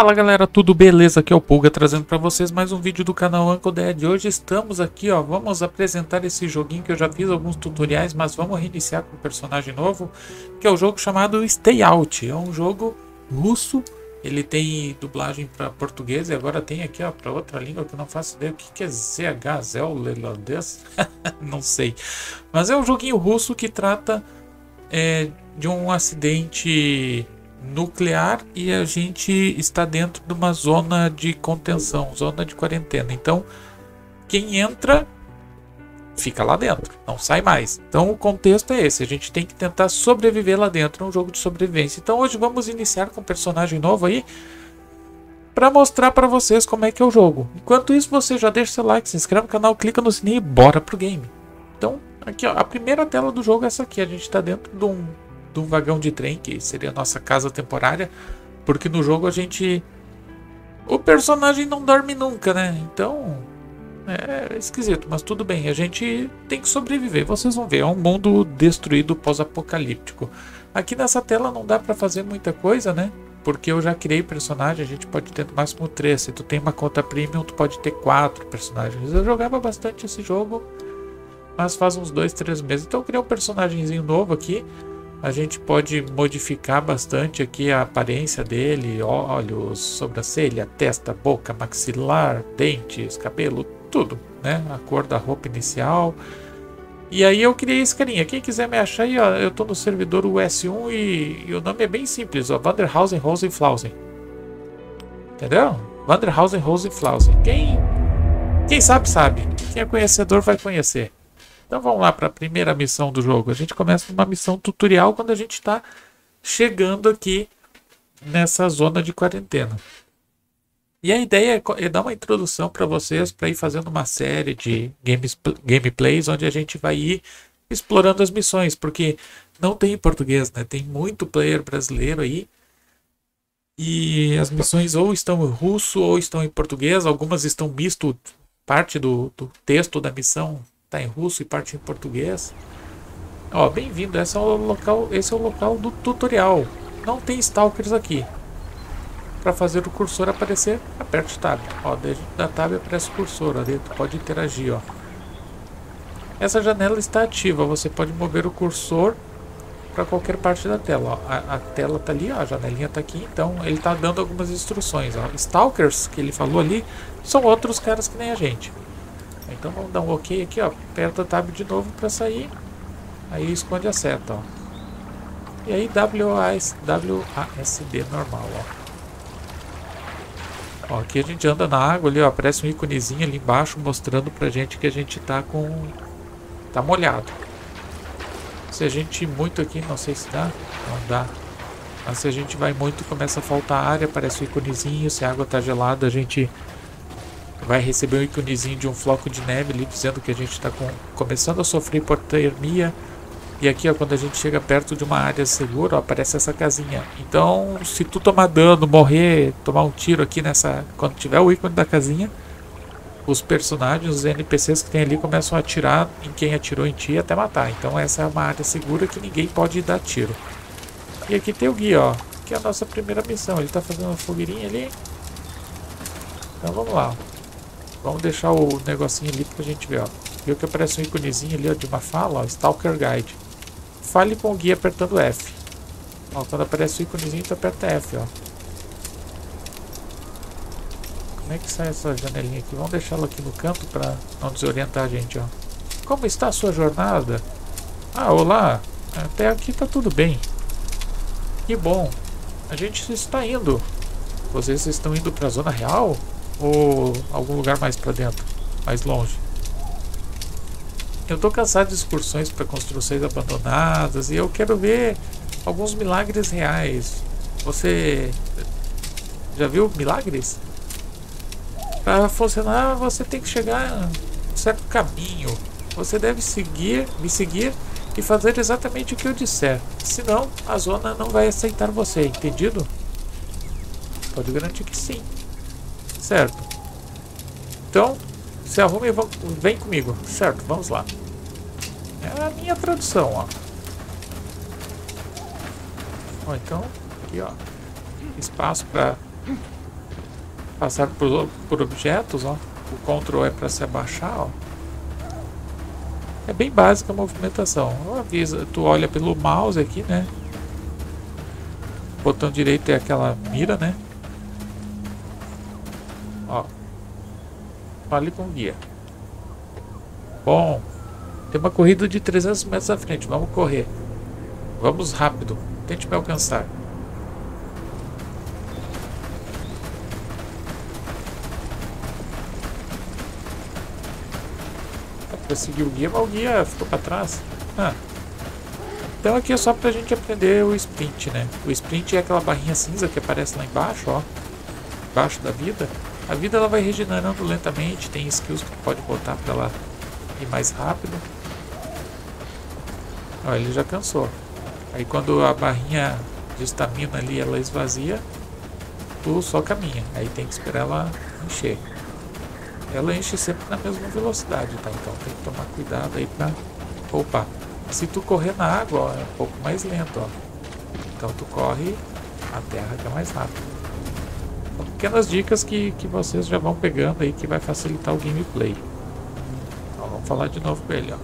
Fala galera, tudo beleza? Aqui é o Pulga trazendo para vocês mais um vídeo do canal Uncle Dead. Hoje estamos aqui, ó, vamos apresentar esse joguinho que eu já fiz alguns tutoriais, mas vamos reiniciar com um personagem novo, que é o jogo chamado Stay Out. É um jogo russo, ele tem dublagem para português e agora tem aqui, ó, para outra língua que eu não faço ideia o que, que é ZH, Zellelandês, não sei. Mas é um joguinho russo que trata é, de um acidente nuclear e a gente está dentro de uma zona de contenção, zona de quarentena. Então, quem entra fica lá dentro, não sai mais. Então, o contexto é esse: a gente tem que tentar sobreviver lá dentro, é um jogo de sobrevivência. Então, hoje vamos iniciar com um personagem novo aí para mostrar para vocês como é que é o jogo. Enquanto isso, você já deixa seu like, se inscreve no canal, clica no sininho e bora pro game. Então, aqui ó, a primeira tela do jogo é essa aqui. A gente está dentro de um do vagão de trem, que seria a nossa casa temporária, porque no jogo a gente. O personagem não dorme nunca, né? Então. É esquisito, mas tudo bem, a gente tem que sobreviver. Vocês vão ver, é um mundo destruído pós-apocalíptico. Aqui nessa tela não dá para fazer muita coisa, né? Porque eu já criei personagem, a gente pode ter no máximo três. Se tu tem uma conta premium, tu pode ter quatro personagens. Eu jogava bastante esse jogo, mas faz uns dois, três meses. Então eu criei um personagemzinho novo aqui. A gente pode modificar bastante aqui a aparência dele, olhos, sobrancelha, testa, boca, maxilar, dentes, cabelo, tudo, né? A cor da roupa inicial. E aí eu criei esse carinha. Quem quiser me achar aí, ó, eu tô no servidor US1 e, e o nome é bem simples, ó, Vanderhausen Rosenflausen. Entendeu? Vanderhausen Rosenflausen. Quem quem sabe sabe. Quem é conhecedor vai conhecer. Então vamos lá para a primeira missão do jogo. A gente começa uma missão tutorial quando a gente está chegando aqui nessa zona de quarentena. E a ideia é, é dar uma introdução para vocês para ir fazendo uma série de games, gameplays onde a gente vai ir explorando as missões, porque não tem em português, né? Tem muito player brasileiro aí. E as missões ou estão em russo ou estão em português, algumas estão misto, parte do, do texto da missão tá em russo e parte em português. Ó, bem-vindo, esse é o local, esse é o local do tutorial. Não tem stalkers aqui. Para fazer o cursor aparecer, aperte Tab. Ó, da Tab aparece o cursor, ó, dentro pode interagir, ó. Essa janela está ativa, você pode mover o cursor para qualquer parte da tela. Ó. A, a, tela tá ali, ó, a janelinha tá aqui, então ele tá dando algumas instruções. Ó. Stalkers, que ele falou ali, são outros caras que nem a gente. Então vamos dar um ok aqui, ó. Aperta Tab de novo para sair. Aí esconde a seta, ó. E aí WASD normal, ó. Ó, aqui a gente anda na água ali, ó, aparece um íconezinho ali embaixo mostrando pra gente que a gente tá com... tá molhado. Se a gente ir muito aqui, não sei se dá, não dá. Mas se a gente vai muito, começa a faltar área, aparece o íconezinho, se a água tá gelada, a gente vai receber um íconezinho de um floco de neve ali dizendo que a gente está começando a sofrer hipotermia. E aqui, ó, quando a gente chega perto de uma área segura, ó, aparece essa casinha. Então, se tu tomar dano, morrer, tomar um tiro aqui nessa, quando tiver o ícone da casinha, os personagens, os NPCs que tem ali começam a atirar em quem atirou em ti até matar. Então, essa é uma área segura que ninguém pode dar tiro. E aqui tem o guia, ó, que é a nossa primeira missão. Ele está fazendo uma fogueirinha ali. Então, vamos lá. Vamos deixar o negocinho ali pra gente ver, ó. Viu que aparece um íconezinho ali, ó, de uma fala, ó, Stalker Guide. Fale com o guia apertando F. Ó, quando aparece o íconezinho, tu aperta F, ó. Como é que sai essa janelinha aqui? Vamos deixá-la aqui no canto para não desorientar a gente, ó. Como está a sua jornada? Ah, olá. Até aqui tá tudo bem. Que bom. A gente está indo. Vocês estão indo para a zona real? Ou algum lugar mais para dentro, mais longe. Eu tô cansado de excursões para construções abandonadas e eu quero ver alguns milagres reais. Você já viu milagres? Para funcionar, você tem que chegar um certo caminho. Você deve seguir, me seguir e fazer exatamente o que eu disser. Senão, a zona não vai aceitar você, entendido? Pode garantir que sim. Certo. Então, se arrume e vem comigo. Certo, vamos lá. É a minha tradução, ó. Ó, então, aqui, ó. Espaço para passar por, por objetos, ó. O Ctrl é para se abaixar, ó. É bem básica a movimentação. Avisa, tu olha pelo mouse aqui, né? O botão direito é aquela mira, né? Ó. Fale com guia. Bom. Tem uma corrida de 300 metros à frente. Vamos correr. Vamos rápido. Tente me alcançar. Seguir o guia, mas o guia ficou pra trás. Ah. Então aqui é só pra gente aprender o sprint, né? O sprint é aquela barrinha cinza que aparece lá embaixo, ó. Embaixo da vida. A vida ela vai regenerando lentamente, tem skills que pode botar pra ela ir mais rápido. Ó, ele já cansou. Aí quando a barrinha de estamina ali ela esvazia, tu só caminha. Aí tem que esperar ela encher. Ela enche sempre na mesma velocidade, tá? Então tem que tomar cuidado aí pra poupar. Se tu correr na água, ó, é um pouco mais lento, ó. Então tu corre a terra que é mais rápido. Pequenas dicas que, que vocês já vão pegando aí que vai facilitar o gameplay. Então vamos falar de novo com ele, ó.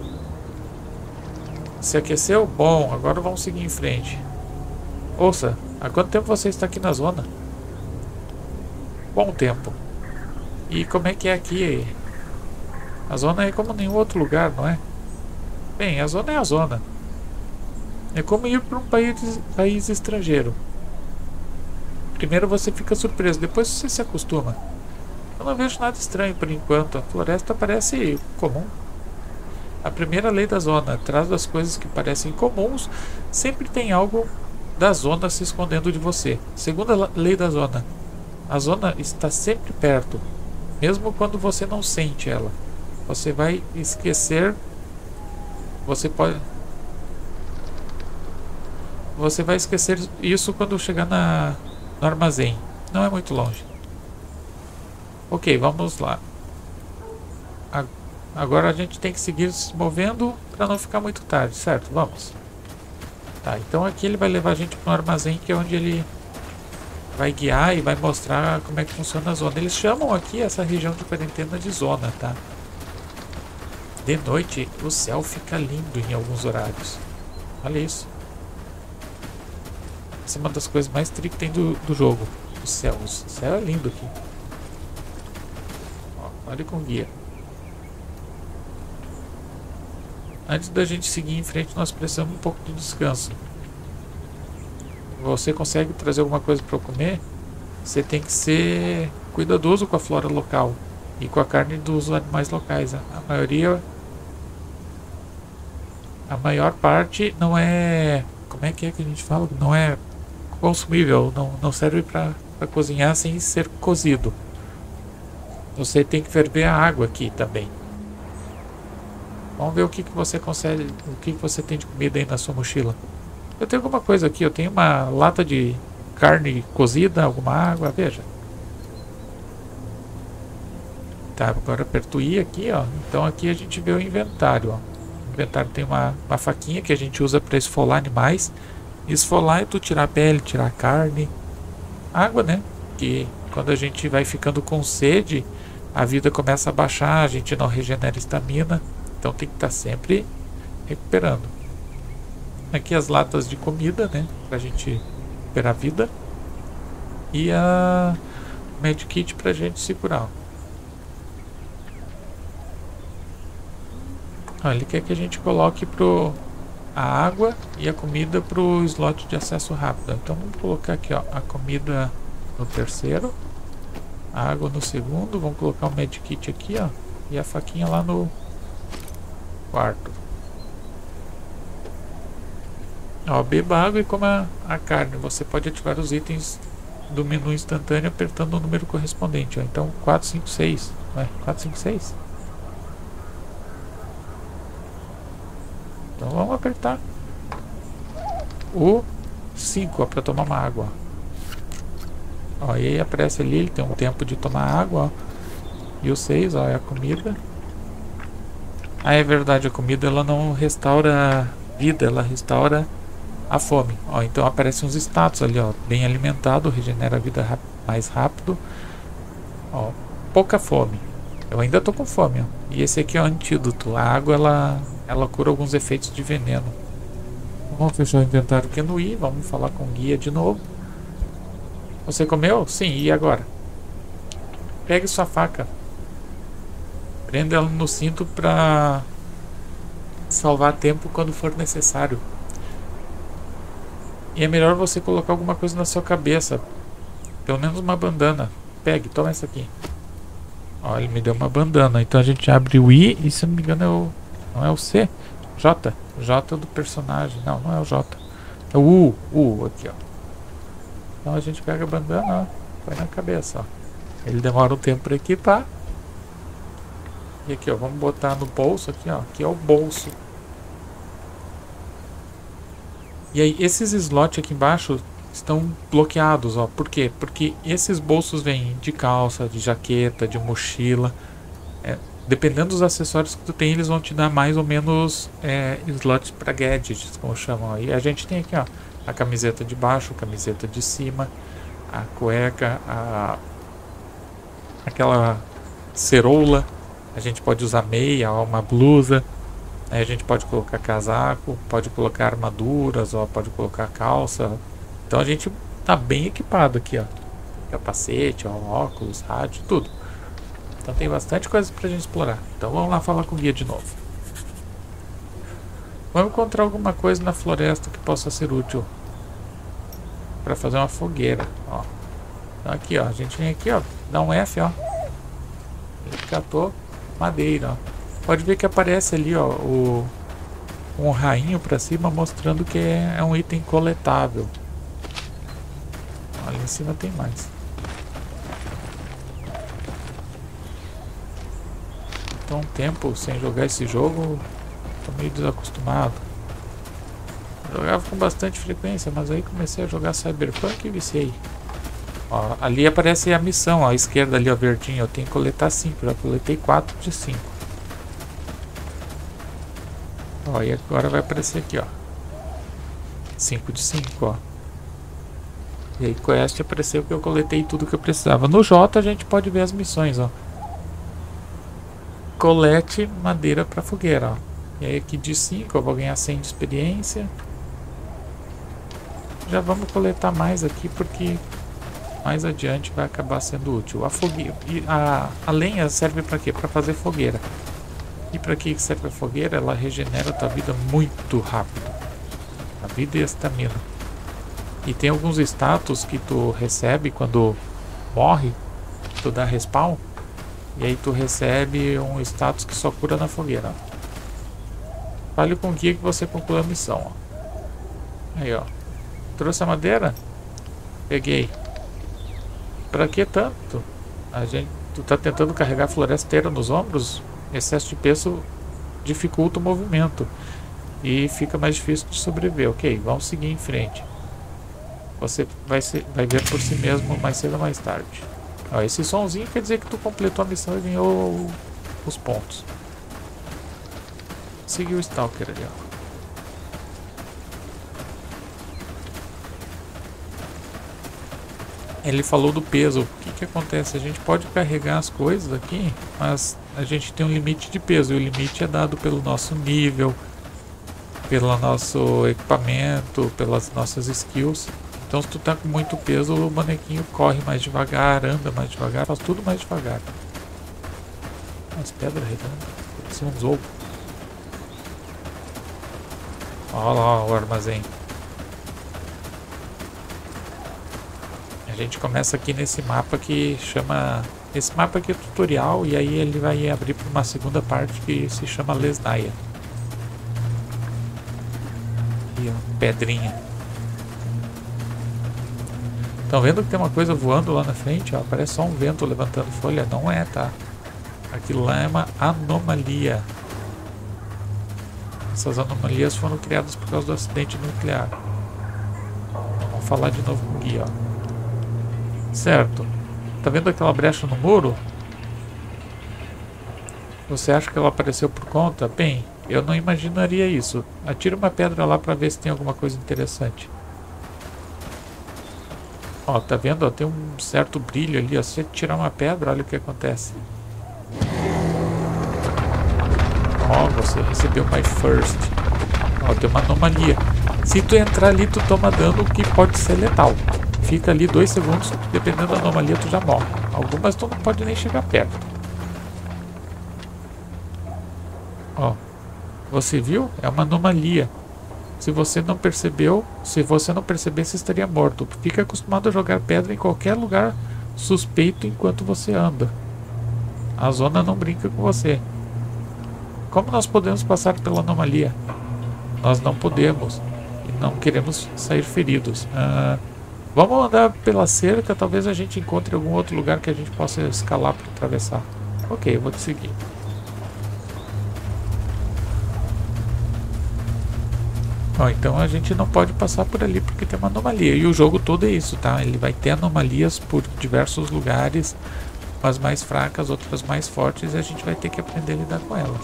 Se aqueceu? Bom, agora vamos seguir em frente. Ouça, há quanto tempo você está aqui na zona? Bom tempo. E como é que é aqui? A zona é como nenhum outro lugar, não é? Bem, a zona é a zona. É como ir para um país, país estrangeiro. Primeiro você fica surpreso, depois você se acostuma. Eu não vejo nada estranho por enquanto. A floresta parece comum. A primeira lei da zona, atrás das coisas que parecem comuns, sempre tem algo da zona se escondendo de você. Segunda lei da zona, a zona está sempre perto, mesmo quando você não sente ela. Você vai esquecer. Você pode. Você vai esquecer isso quando chegar na, no armazém. Não é muito longe. Ok, vamos lá. Agora a gente tem que seguir se movendo para não ficar muito tarde, certo? Vamos. Tá, então aqui ele vai levar a gente para um armazém que é onde ele vai guiar e vai mostrar como é que funciona a zona. Eles chamam aqui essa região de quarentena de zona, tá? De noite o céu fica lindo em alguns horários. Olha isso. Essa é uma das coisas mais tri que tem do, do jogo. O céu. O céu é lindo aqui. Ó, olha com guia. Antes da gente seguir em frente, nós precisamos um pouco de descanso. Você consegue trazer alguma coisa para comer? Você tem que ser cuidadoso com a flora local e com a carne dos animais locais. A maioria, a maior parte não é, como é que é que a gente fala? Não é consumível, não, não serve para cozinhar sem ser cozido. Você tem que ferver a água aqui também. Vamos ver o que, que você consegue, o que, que você tem de comida aí na sua mochila. Eu tenho alguma coisa aqui, eu tenho uma lata de carne cozida, alguma água, veja. Tá, agora aperto I aqui, ó. Então aqui a gente vê o inventário, ó. O inventário tem uma, uma faquinha que a gente usa para esfolar animais. Esfolar é tu tirar a pele, tirar a carne. Água, né? Que quando a gente vai ficando com sede, a vida começa a baixar, a gente não regenera estamina. Então tem que estar tá sempre recuperando. Aqui as latas de comida, né? Pra gente recuperar a vida. E a medkit pra gente se curar. Ah, ele quer que a gente coloque pro a água e a comida pro slot de acesso rápido. Então vamos colocar aqui ó, a comida no terceiro, a água no segundo, vamos colocar o medkit aqui ó, e a faquinha lá no quarto. Ó, beba água e coma a carne. Você pode ativar os itens do menu instantâneo apertando o número correspondente. Ó. Então 4, 5, 6. Vai, 4, 5, 6. Então vamos apertar o 5 para tomar uma água. Ó, e aí aparece ali, ele tem um tempo de tomar água. Ó. E o 6 ó, é a comida. Ah, é verdade, a comida ela não restaura vida, ela restaura a fome. Ó, então aparecem uns status ali, ó, bem alimentado, regenera a vida mais rápido. Ó, pouca fome. Eu ainda tô com fome, ó. E esse aqui é o antídoto. A água, ela, ela cura alguns efeitos de veneno. Vamos fechar o inventário que no I. Vamos falar com o guia de novo. Você comeu? Sim, e agora? Pegue sua faca. Prenda ela no cinto para salvar tempo quando for necessário. E é melhor você colocar alguma coisa na sua cabeça. Pelo menos uma bandana. Pegue, toma essa aqui. Ó, ele me deu uma bandana. Então a gente abre o I e se não me engano é o. Não é o C? J. J do personagem. Não, não é o J. É o U. U aqui, ó. Então a gente pega a bandana, ó. Põe na cabeça, ó. Ele demora um tempo para equipar. E aqui, ó, vamos botar no bolso aqui, ó. Aqui é o bolso. E aí, esses slots aqui embaixo estão bloqueados, ó. Por quê? Porque esses bolsos vêm de calça, de jaqueta, de mochila. Dependendo dos acessórios que tu tem, eles vão te dar mais ou menos é, slots para gadgets, como chamam. E a gente tem aqui, ó, a camiseta de baixo, a camiseta de cima, a cueca, a aquela ceroula. A gente pode usar meia, uma blusa. Aí a gente pode colocar casaco, pode colocar armaduras, ó, pode colocar calça. Então a gente tá bem equipado aqui, ó. Capacete, ó, óculos, rádio, tudo. Então tem bastante coisa pra gente explorar. Então vamos lá falar com o guia de novo. Vamos encontrar alguma coisa na floresta que possa ser útil para fazer uma fogueira, ó. Então aqui, ó, a gente vem aqui, ó, dá um F, ó. Ele catou madeira, ó. Pode ver que aparece ali, ó, o um rainho para cima mostrando que é, é um item coletável. Ali em cima tem mais. Então, um tempo sem jogar esse jogo, tô meio desacostumado. jogava com bastante frequência, mas aí comecei a jogar Cyberpunk e viciei. Ó, ali aparece a missão, ó, à esquerda ali, ó, verdinho. Eu tenho que coletar 5, já coletei 4 de 5. Ó, e agora vai aparecer aqui, ó. 5 de 5, ó. E aí quest apareceu que eu coletei tudo que eu precisava. No J a gente pode ver as missões, ó. Colete madeira para fogueira, ó. E aí aqui de 5 eu vou ganhar 100 de experiência. Já vamos coletar mais aqui porque mais adiante vai acabar sendo útil. A, fogueira, a, a lenha serve para quê? Para fazer fogueira. E para que serve a fogueira? Ela regenera a tua vida muito rápido. A vida e a estamina. E tem alguns status que tu recebe quando morre. Tu dá respawn. E aí tu recebe um status que só cura na fogueira. Fale com o guia que você conclui a missão. Ó. Aí ó. Trouxe a madeira? Peguei. Pra que tanto? A gente, tu tá tentando carregar a floresta inteira nos ombros? Excesso de peso dificulta o movimento e fica mais difícil de sobreviver. Ok, vamos seguir em frente. Você vai, ser, vai ver por si mesmo mais cedo ou mais tarde. Ó, esse somzinho quer dizer que tu completou a missão e ganhou os pontos. Seguiu o Stalker ali, ó. ele falou do peso. O que, que acontece? A gente pode carregar as coisas aqui, mas a gente tem um limite de peso. E o limite é dado pelo nosso nível, pelo nosso equipamento, pelas nossas skills. Então se tu tá com muito peso, o bonequinho corre mais devagar, anda mais devagar, faz tudo mais devagar. As pedras redondas, parece um zou. Olha lá o armazém. gente começa aqui nesse mapa que chama... Esse mapa aqui é tutorial e aí ele vai abrir para uma segunda parte que se chama Lesnaia. E ó, pedrinha. Estão vendo que tem uma coisa voando lá na frente? Ó, parece só um vento levantando folha. Não é, tá? Aquilo lá é uma anomalia. Essas anomalias foram criadas por causa do acidente nuclear. Vamos falar de novo com o guia, ó. Certo. Tá vendo aquela brecha no muro? Você acha que ela apareceu por conta? Bem, eu não imaginaria isso. Atira uma pedra lá para ver se tem alguma coisa interessante. Ó, tá vendo? Ó, tem um certo brilho ali, ó. Se tirar uma pedra, olha o que acontece. Ó, você recebeu my first. Ó, tem uma anomalia. Se tu entrar ali, tu toma dano que pode ser letal. Fica ali dois segundos, dependendo da anomalia, tu já morre. Algumas tu não pode nem chegar perto. Ó, você viu? É uma anomalia. Se você não percebeu, se você não perceber, você estaria morto. Fica acostumado a jogar pedra em qualquer lugar suspeito enquanto você anda. A zona não brinca com você. Como nós podemos passar pela anomalia? Nós não podemos. E não queremos sair feridos. Ah, vamos andar pela cerca. Talvez a gente encontre algum outro lugar que a gente possa escalar para atravessar. Ok, eu vou te seguir. Ó, então a gente não pode passar por ali porque tem uma anomalia. E o jogo todo é isso, tá? Ele vai ter anomalias por diversos lugares, umas mais fracas, outras mais fortes, e a gente vai ter que aprender a lidar com elas.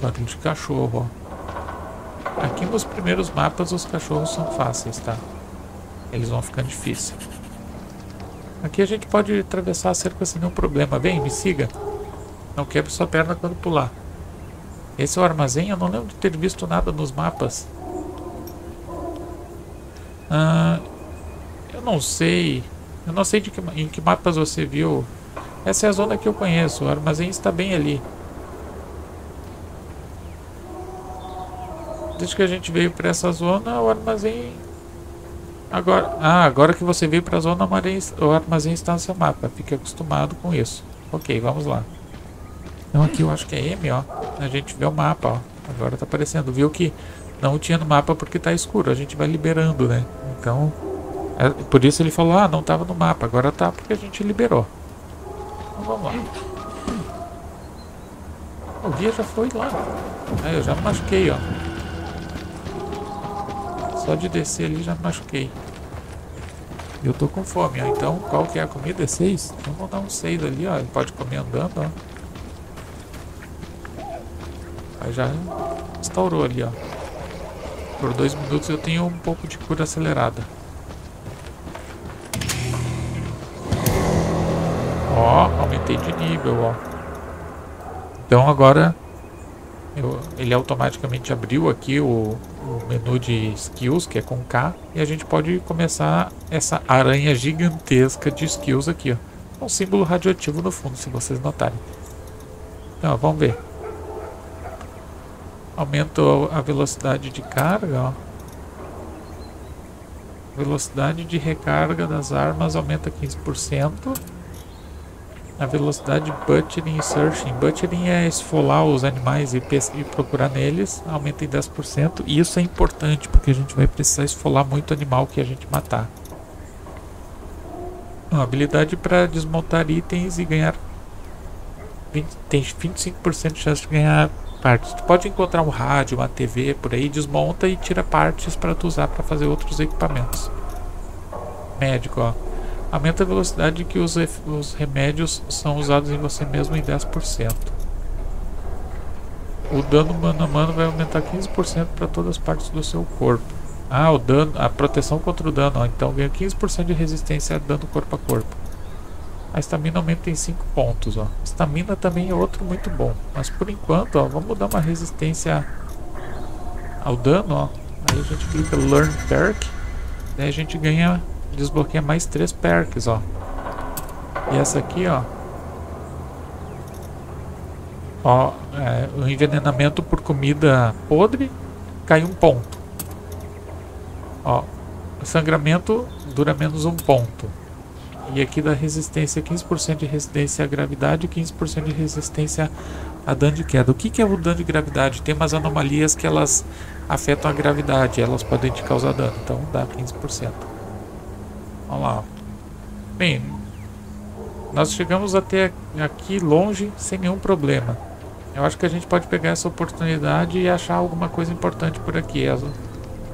Barulho de cachorro, ó. Aqui nos primeiros mapas os cachorros são fáceis, tá? Eles vão ficando difíceis. Aqui a gente pode atravessar a cerca sem nenhum problema. Vem, me siga. Não quebre sua perna quando pular. Esse é o armazém? Eu não lembro de ter visto nada nos mapas. Ah, eu não sei. Eu não sei de que, em que mapas você viu. Essa é a zona que eu conheço. O armazém está bem ali. Desde que a gente veio para essa zona, o armazém... Agora, ah, agora que você veio para a zona, o armazém está no seu mapa. Fique acostumado com isso. Ok, vamos lá. Então aqui eu acho que é M, ó. A gente vê o mapa, ó. Agora tá aparecendo. Viu que não tinha no mapa porque tá escuro. A gente vai liberando, né? Então, é, por isso ele falou, ah, não tava no mapa. Agora tá porque a gente liberou. Então vamos lá. O guia já foi lá. Aí eu já me machuquei, ó. Só de descer ali já me machuquei. Eu tô com fome, ó. Então qual que é a comida? É seis? Então vamos dar um seis ali, ó. Ele pode comer andando, ó. Já instaurou ali, ó. Por dois minutos eu tenho um pouco de cura acelerada. Ó, aumentei de nível, ó. Então agora eu, ele automaticamente abriu aqui o, o, menu de skills, que é com K, e a gente pode começar essa aranha gigantesca de skills aqui, ó. Um símbolo radioativo no fundo, se vocês notarem. Então, vamos ver. Aumenta a velocidade de carga, ó. Velocidade de recarga das armas aumenta 15%. A velocidade de butchering e searching. Butchering é esfolar os animais e, e procurar neles. Aumenta em 10%. E isso é importante porque a gente vai precisar esfolar muito animal que a gente matar. Uma habilidade para desmontar itens e ganhar 20, tem 25% de chance de ganhar partes. Tu pode encontrar um rádio, uma TV por aí, desmonta e tira partes para tu usar para fazer outros equipamentos. Médico, ó. Aumenta a velocidade que os, os remédios são usados em você mesmo em 10%. O dano mano a mano vai aumentar 15% para todas as partes do seu corpo. Ah, o dano, a proteção contra o dano, ó. então ganha 15% de resistência a dano corpo a corpo. A estamina aumenta em 5 pontos, ó. Estamina também é outro muito bom. Mas por enquanto, ó, vamos dar uma resistência ao dano, ó. Aí a gente clica Learn Perk. Daí a gente ganha, desbloqueia mais 3 perks, ó. E essa aqui, ó. Ó, é, o envenenamento por comida podre cai um ponto. Ó, sangramento dura menos um ponto. E aqui da resistência, 15% de resistência à gravidade e 15% de resistência a dano de queda. O que, é o dano de gravidade? Tem umas anomalias que elas afetam a gravidade, elas podem te causar dano, então dá 15%. Vamos lá. Bem, nós chegamos até aqui longe sem nenhum problema. Eu acho que a gente pode pegar essa oportunidade e achar alguma coisa importante por aqui,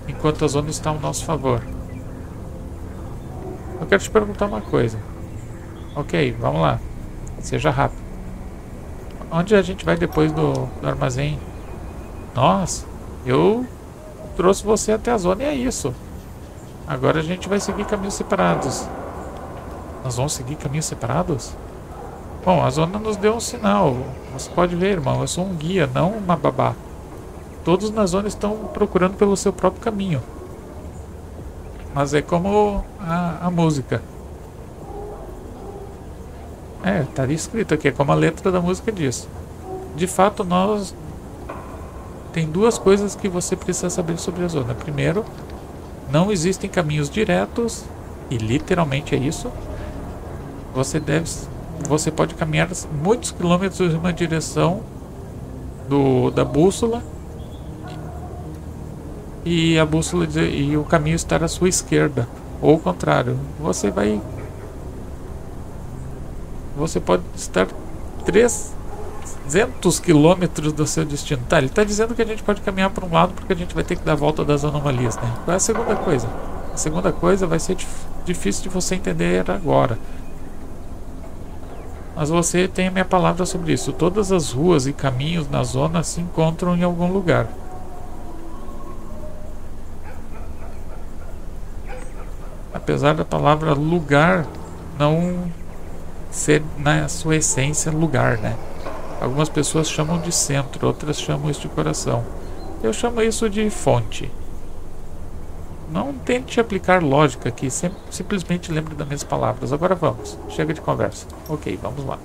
enquanto a zona está ao nosso favor. Eu quero te perguntar uma coisa. Ok, vamos lá. Seja rápido. Onde a gente vai depois do, do armazém? Nossa, eu trouxe você até a zona e é isso. Agora a gente vai seguir caminhos separados. Nós vamos seguir caminhos separados? Bom, a zona nos deu um sinal. Você pode ver, irmão, eu sou um guia, não uma babá. Todos na zona estão procurando pelo seu próprio caminho. Mas é como a, a música. É, estaria escrito aqui, é como a letra da música diz. De fato, nós. Tem duas coisas que você precisa saber sobre a zona. Primeiro, não existem caminhos diretos, e literalmente é isso. Você deve. Você pode caminhar muitos quilômetros em uma direção do, da bússola e a bússola e o caminho estar à sua esquerda ou o contrário. Você vai você pode estar 300 quilômetros do seu destino. Tá, ele está dizendo que a gente pode caminhar para um lado porque a gente vai ter que dar volta das anomalias, né? Qual é a segunda coisa? A segunda coisa vai ser dif difícil de você entender agora. Mas você tem a minha palavra sobre isso. Todas as ruas e caminhos na zona se encontram em algum lugar. Apesar da palavra lugar não ser na sua essência lugar, né? Algumas pessoas chamam de centro, outras chamam isso de coração. Eu chamo isso de fonte. Não tente aplicar lógica aqui, sim, simplesmente lembre das minhas palavras. Agora vamos, chega de conversa. Ok, vamos lá.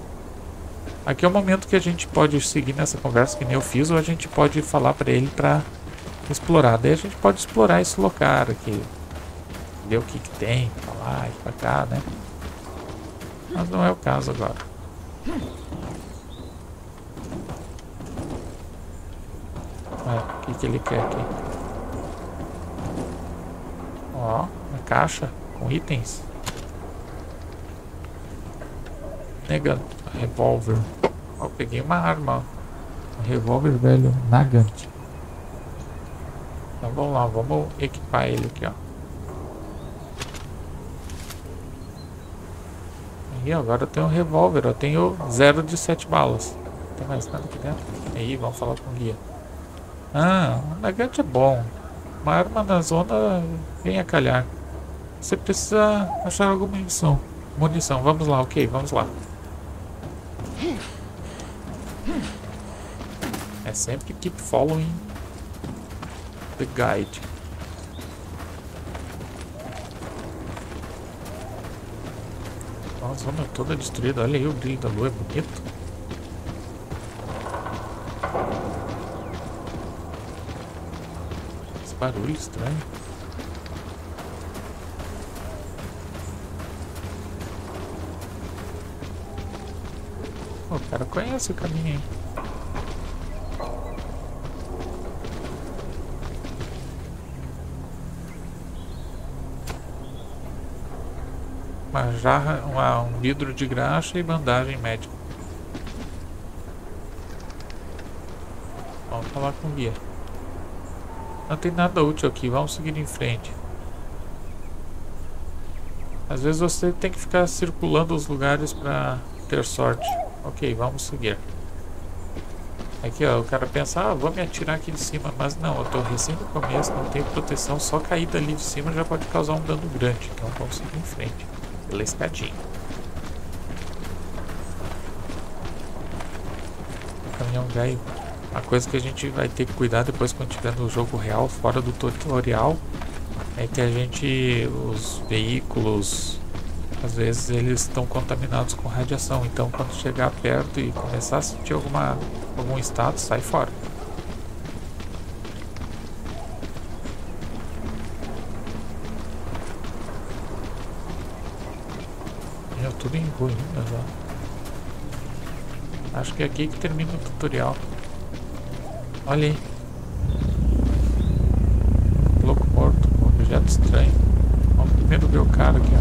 Aqui é o momento que a gente pode seguir nessa conversa que nem eu fiz, ou a gente pode falar para ele para explorar. Daí a gente pode explorar esse local aqui, ver o que, que tem pra lá e pra cá, né? Mas não é o caso agora. o que, que ele quer aqui? Ó, uma caixa com itens. Negante. Revólver. Ó, peguei uma arma. Um revólver velho. Nagante. Então vamos lá, vamos equipar ele aqui, ó. E agora eu tenho um revólver, eu tenho zero de sete balas. Não tem mais nada aqui dentro? Aí, vamos falar com o guia. Ah, um nagante é bom. Uma arma na zona vem a calhar. Você precisa achar alguma munição. Munição, vamos lá, ok, vamos lá. É sempre keep following the guide. Nossa, zona toda destruída. Olha aí o brilho da lua, é bonito. Esse barulho estranho. o cara conhece o caminho aí. uma jarra, uma, um vidro de graxa e bandagem médica. Vamos falar com o guia. Não tem nada útil aqui, vamos seguir em frente. Às vezes você tem que ficar circulando os lugares para ter sorte. Ok, vamos seguir. Aqui ó, o cara pensa, ah, vou me atirar aqui de cima, mas não, eu tô recém no começo, não tenho proteção, só cair dali de cima já pode causar um dano grande, então vamos seguir em frente pela escadinha. Caminhão velho. A coisa que a gente vai ter que cuidar depois quando tiver no jogo real, fora do tutorial, é que a gente, os veículos, às vezes eles estão contaminados com radiação. Então quando chegar perto e começar a sentir alguma, algum estado, sai fora. Ó. Acho que é aqui que termina o tutorial. Olha aí. Louco morto, objeto estranho. Vamos primeiro o cara aqui, ó.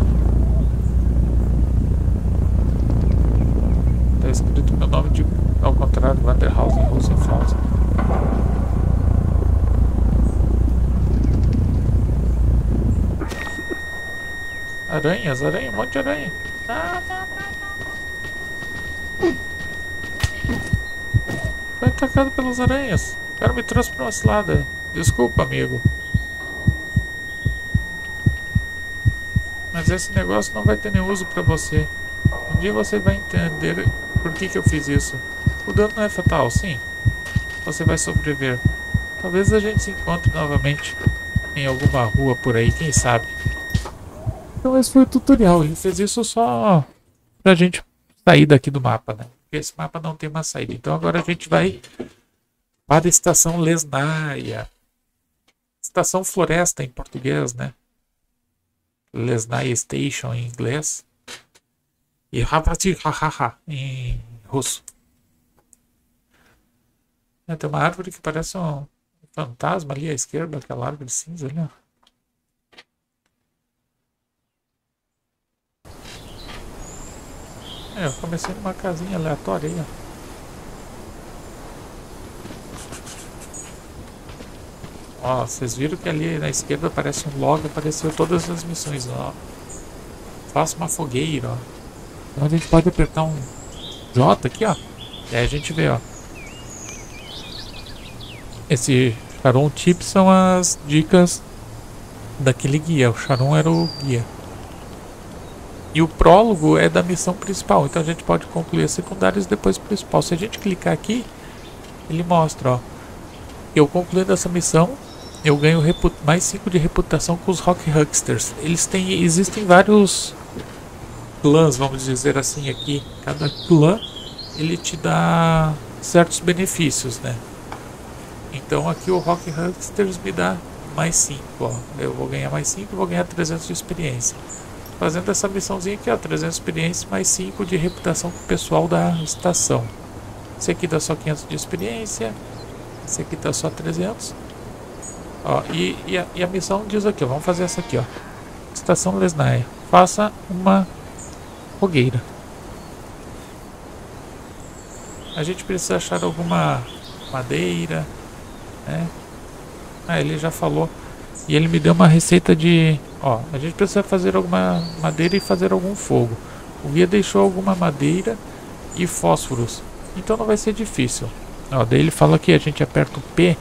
Tá escrito meu nome de, ao contrário, Vanderhausen, Rosenfeld. Aranhas, aranha, um monte de aranha. Foi atacado pelas aranhas. O cara me trouxe pra uma cilada. Desculpa, amigo. Mas esse negócio não vai ter nenhum uso para você. Um dia você vai entender por que, que eu fiz isso. O dano não é fatal, sim. Você vai sobreviver. Talvez a gente se encontre novamente em alguma rua por aí, quem sabe. Então esse foi o tutorial. Ele fez isso só pra gente sair daqui do mapa, né? Porque esse mapa não tem uma saída. Então agora a gente vai para a estação Lesnaia. Estação Floresta em português, né? Lesnaya Station em inglês. E Havati Hahaha em russo. É, tem uma árvore que parece um fantasma ali à esquerda, aquela árvore cinza ali, ó. É, eu comecei numa casinha aleatória aí, ó. Ó, vocês viram que ali na esquerda aparece um log, apareceu todas as missões, ó. Faça uma fogueira, ó. Então a gente pode apertar um J aqui, ó. E aí a gente vê, ó. Esse Charon Tip são as dicas daquele guia. O Charon era o guia. E o prólogo é da missão principal. Então a gente pode concluir as secundárias e depois principal. Se a gente clicar aqui, ele mostra, ó. Eu concluindo essa missão, eu ganho mais 5 de reputação com os Rock Hucksters. Eles têm. Existem vários clãs, vamos dizer assim, aqui. Cada clã ele te dá certos benefícios, né? Então aqui o Rock Hucksters me dá mais 5, ó. Eu vou ganhar mais 5 e vou ganhar 300 de experiência. Fazendo essa missãozinha aqui, ó, 300 de experiência mais 5 de reputação com o pessoal da estação. Esse aqui dá só 500 de experiência. Esse aqui dá só 300. Ó, e, e, a, e, a, missão diz aqui, ó, vamos fazer essa aqui, ó. Estação Lesnaia. Faça uma fogueira. A gente precisa achar alguma madeira, né? Ah, ele já falou. E ele me deu uma receita de... Ó, a gente precisa fazer alguma madeira e fazer algum fogo. O guia deixou alguma madeira e fósforos. Então não vai ser difícil. Ó, daí ele fala que a gente aperta o P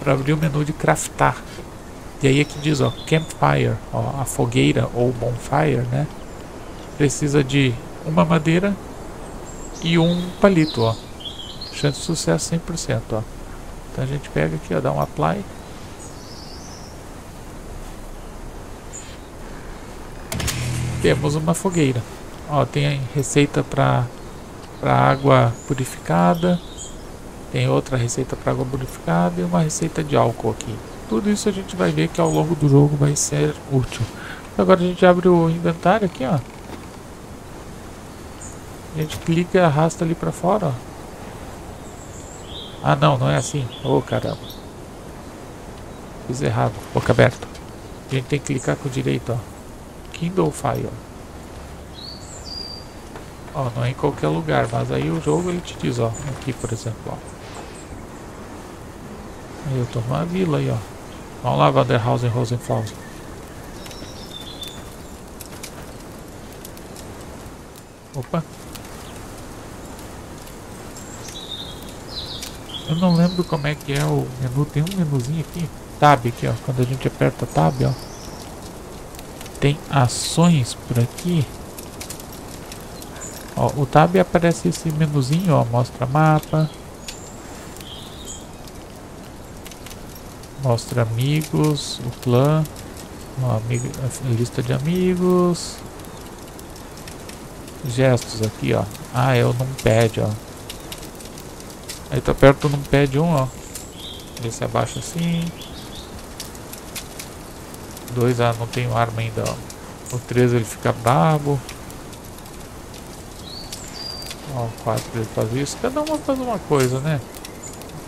para abrir o menu de craftar. E aí aqui diz, ó, campfire, ó, a fogueira ou bonfire, né? Precisa de uma madeira e um palito, ó. Chance de sucesso 100%, ó. Então a gente pega aqui, ó, dá um apply. Temos uma fogueira. Ó, tem receita para água purificada. Tem outra receita para água purificada e uma receita de álcool aqui. Tudo isso a gente vai ver que ao longo do jogo vai ser útil. Agora a gente abre o inventário aqui, ó. A gente clica e arrasta ali para fora, ó. Ah, não, não é assim. Oh, caramba. Fiz errado. Boca aberta. A gente tem que clicar com o direito, ó. Kindle Fire. Ó, não é em qualquer lugar, mas aí o jogo ele te diz, ó. Aqui, por exemplo, ó. Aí eu tô numa vila aí, ó. Vamos lá, Vanderhausen Rosenfeld. Opa. Eu não lembro como é que é o menu. Tem um menuzinho aqui. Tab aqui, ó. Quando a gente aperta Tab, ó. Tem ações por aqui. Ó, o Tab aparece esse menuzinho, ó. Mostra mapa. Mostra amigos, o clã, uma amigo, lista de amigos. Gestos aqui, ó. Ah, é o numpad, ó. Aí tá perto do numpad 1, ó. Ele se abaixa assim. 2, ah, não tenho arma ainda, ó. O 3 ele fica brabo. Ó, o 4 ele faz isso. Cada uma faz uma coisa, né?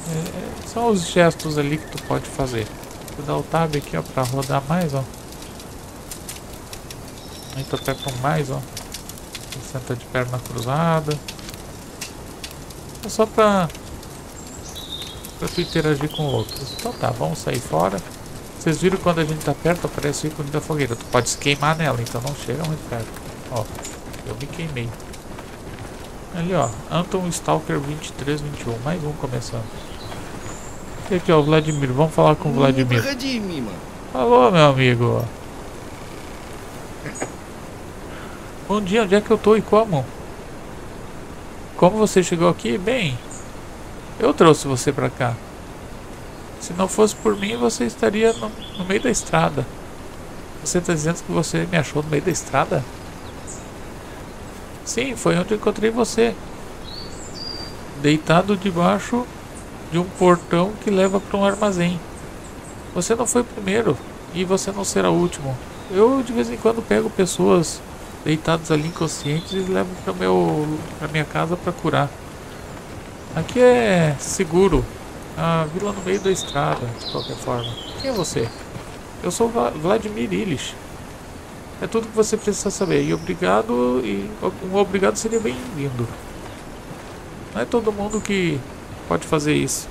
É, são os gestos ali que tu pode fazer. Vou dar o tab aqui ó, pra rodar mais, ó. Aí aperta um mais, ó. Tu senta de perna cruzada. É só pra, pra tu interagir com outros. Então tá, vamos sair fora. Vocês viram quando a gente tá perto, aparece o ícone da fogueira. Tu pode se queimar nela, então não chega muito perto. Ó, eu me queimei. Ali, ó. Anton Stalker 2321. Mais um começando. E aqui, ó, o Vladimir. Vamos falar com o Vladimir. Alô, meu amigo. Bom dia, onde é que eu tô e como? Como você chegou aqui? Bem, eu trouxe você pra cá. Se não fosse por mim, você estaria no, no meio da estrada. Você tá dizendo que você me achou no meio da estrada? Sim, foi onde encontrei você. Deitado debaixo de um portão que leva para um armazém. Você não foi o primeiro e você não será o último. Eu de vez em quando pego pessoas deitadas ali inconscientes e levo para meu para minha casa para curar. Aqui é seguro. A vila no meio da estrada, de qualquer forma. Quem é você? Eu sou Vladimir Illich. É tudo que você precisa saber. E obrigado. E um obrigado seria bem-vindo. Não é todo mundo que pode fazer isso.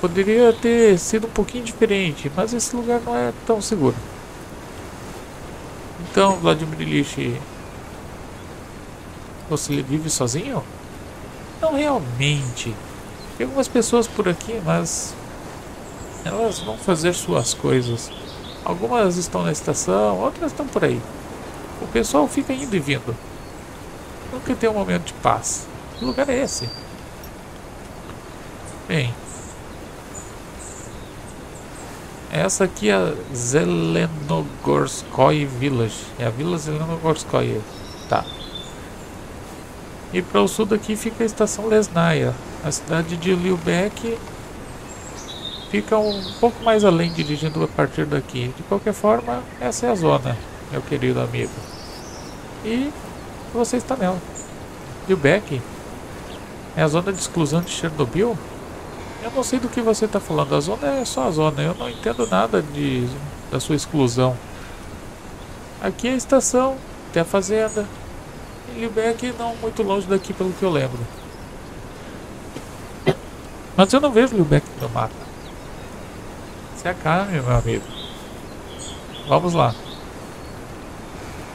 Poderia ter sido um pouquinho diferente, mas esse lugar não é tão seguro. Então, Vladimir Illich, você vive sozinho? Não realmente. Tem algumas pessoas por aqui, mas elas vão fazer suas coisas. Algumas estão na estação, outras estão por aí. O pessoal fica indo e vindo. Nunca tem um momento de paz. Que lugar é esse? Bem. Essa aqui é a Zelenogorskoye Village. É a Vila Zelenogorskoye. Tá. E para o sul daqui fica a estação Lesnaya. A cidade de Liubeck fica um pouco mais além dirigindo a partir daqui. De qualquer forma, essa é a zona, meu querido amigo. E você está nela. Liubeck é a zona de exclusão de Chernobyl? Eu não sei do que você está falando. A zona é só a zona. Eu não entendo nada de, da sua exclusão. Aqui é a estação, tem a fazenda. Em não muito longe daqui pelo que eu lembro. Mas eu não vejo Liubeck no mapa. Se acalme, meu amigo. Vamos lá.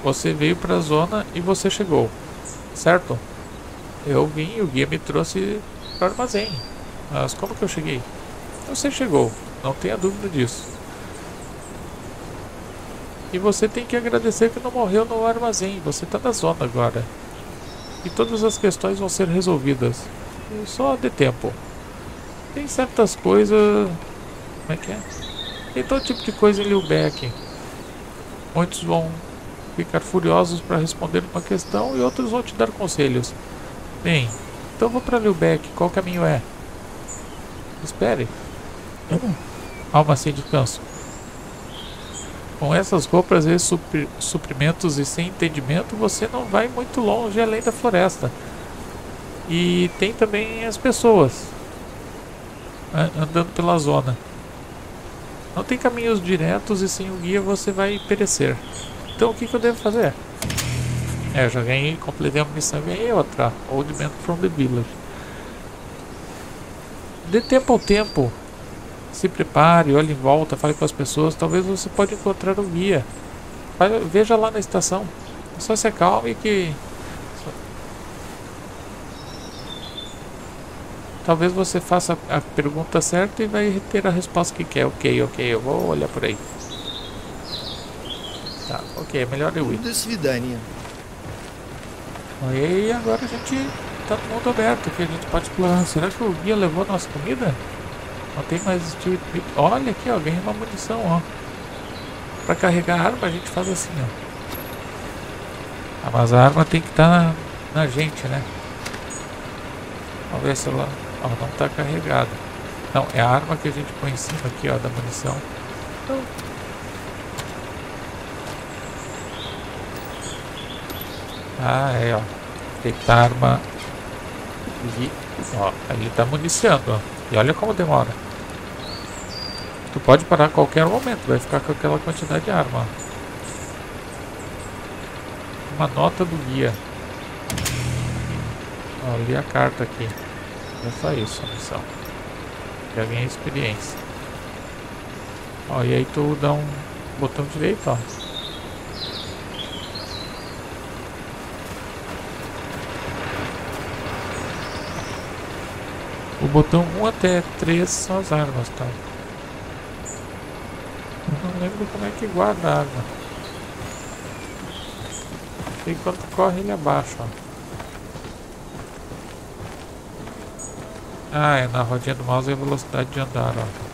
Você veio para a zona e você chegou, certo? Eu vim e o guia me trouxe para o armazém. Mas como que eu cheguei? Você chegou, não tenha dúvida disso. E você tem que agradecer que não morreu no armazém. Você está na zona agora. E todas as questões vão ser resolvidas. Só dê tempo. Tem certas coisas. Como é que é? Tem todo tipo de coisa em Liubeck. Muitos vão ficar furiosos para responder uma questão e outros vão te dar conselhos. Bem, então vou para Liubeck. Qual caminho é? Espere. Alma sem descanso. Com essas roupas e supri- suprimentos e sem entendimento, você não vai muito longe além da floresta. E tem também as pessoas andando pela zona. Não tem caminhos diretos e sem o guia você vai perecer. Então o que, que eu devo fazer? É, eu já ganhei, completei uma missão e ganhei outra. Old Man from the Village. Dê tempo ao tempo. Se prepare, olhe em volta, fale com as pessoas. Talvez você pode encontrar o guia. Veja lá na estação. Só se acalme que. Talvez você faça a pergunta certa e vai ter a resposta que quer. Ok, ok, eu vou olhar por aí. Tá, ok, é melhor eu ir. E agora a gente tá todo mundo aberto, que a gente pode explorar. Será que o guia levou a nossa comida? Não tem mais steel. Olha aqui, ó, ganhei uma munição, ó. Pra carregar a arma a gente faz assim, ó. Ah, mas a arma tem que estar tá na, na gente, né? Vamos ver se ela Ó, não tá carregada. Não, é a arma que a gente põe em cima aqui, ó, da munição. Então, Ah, é, ó. Tem que tá a arma. E, ó, ele tá municiando, ó. E olha como demora. Tu pode parar a qualquer momento, vai ficar com aquela quantidade de arma. Uma nota do guia. Ó, li a carta aqui. É só isso a missão. Já ganhei experiência. Ó, e aí tu dá um botão direito, ó. O botão 1 até 3 são as armas, tá? Eu não lembro como é que guarda a arma. Enquanto corre ele abaixa, ó. Ah, é na rodinha do mouse e a velocidade de andar, ó.